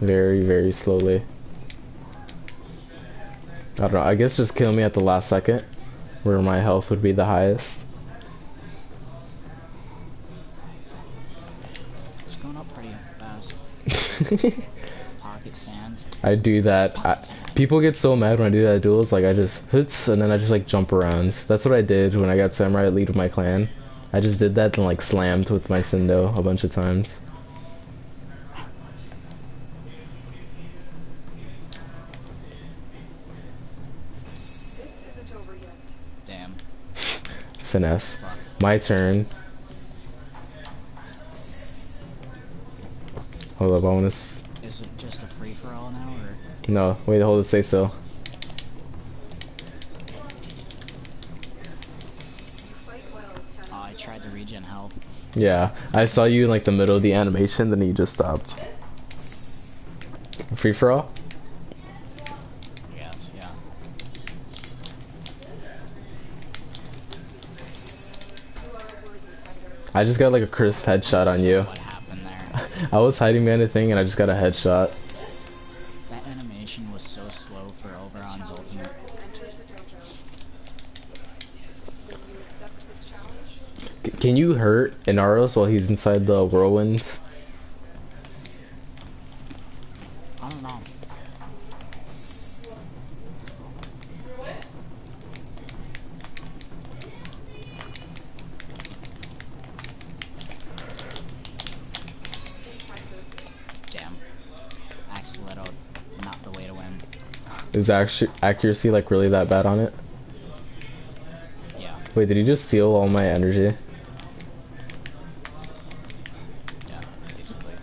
Very, very slowly. I don't know. I guess just kill me at the last second, where my health would be the highest. Pocket sand. I do that. I, people get so mad when I do that duels. Like I just hits and then I just like jump around. That's what I did when I got samurai lead with my clan. I just did that and like slammed with my Scindo a bunch of times. This isn't over yet. Damn. Finesse. My turn. Hold up, I wanna. Is it just a free for all now or? no, wait, hold it, say still. You fight well, Tenno. Oh, I tried to regen health. Yeah, I saw you in like the middle of the animation, then you just stopped. Free for all? Yes, yeah. You are a worthy fighter. I just got like a crisp headshot on you. What happened there? I was hiding behind a thing and I just got a headshot. That animation was so slow for Oberon's ultimate. has entered the dojo. Will you accept this challenge? C- Can you hurt Inaros while he's inside the whirlwind? I don't know. Impressive. Damn. Akstiletto, not the way to win. Is actu- accuracy like really that bad on it? Yeah, Wait, did he just steal all my energy? yeah, basically.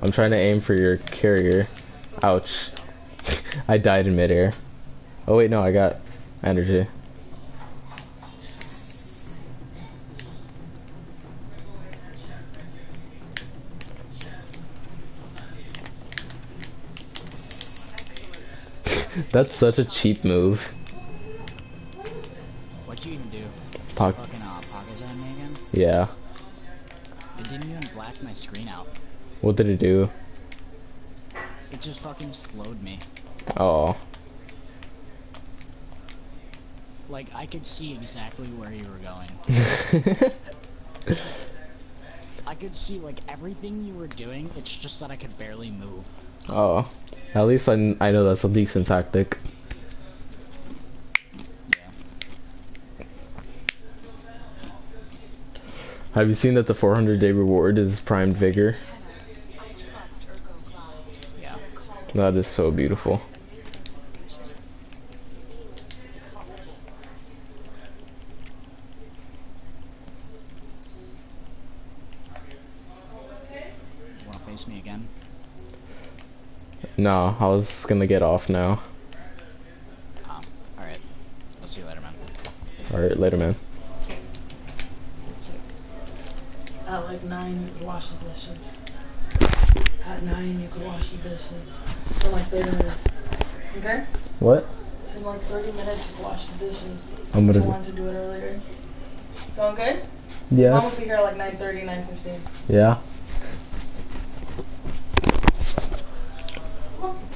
I'm trying to aim for your carrier. Ouch. I died in midair. Oh wait, no, I got energy. That's such a cheap move. What'd you even do? Fucking uh, pocket again? yeah. It didn't even black my screen out. What did it do? It just fucking slowed me. Oh. Like, I could see exactly where you were going. I could see, like, everything you were doing, it's just that I could barely move. Oh. At least I, I know that's a decent tactic. Yeah. Have you seen that the 400 day reward is primed vigor? Tenno, I trust Ergo Glast. Yeah. But a call That is so beautiful. and make the infestation. It seems impossible. You wanna face me again? No, I was gonna get off now. Um, alright. I'll see you later, man. Alright, later, man. At like nine, you could wash the dishes. At nine, you could wash the dishes for like 30 minutes. Okay? What? So in like 30 minutes, you could wash the dishes. I'm gonna- I wanted to do it earlier. Sound good? Yes. I'm gonna be here at like 9:30, 9:15. Yeah. people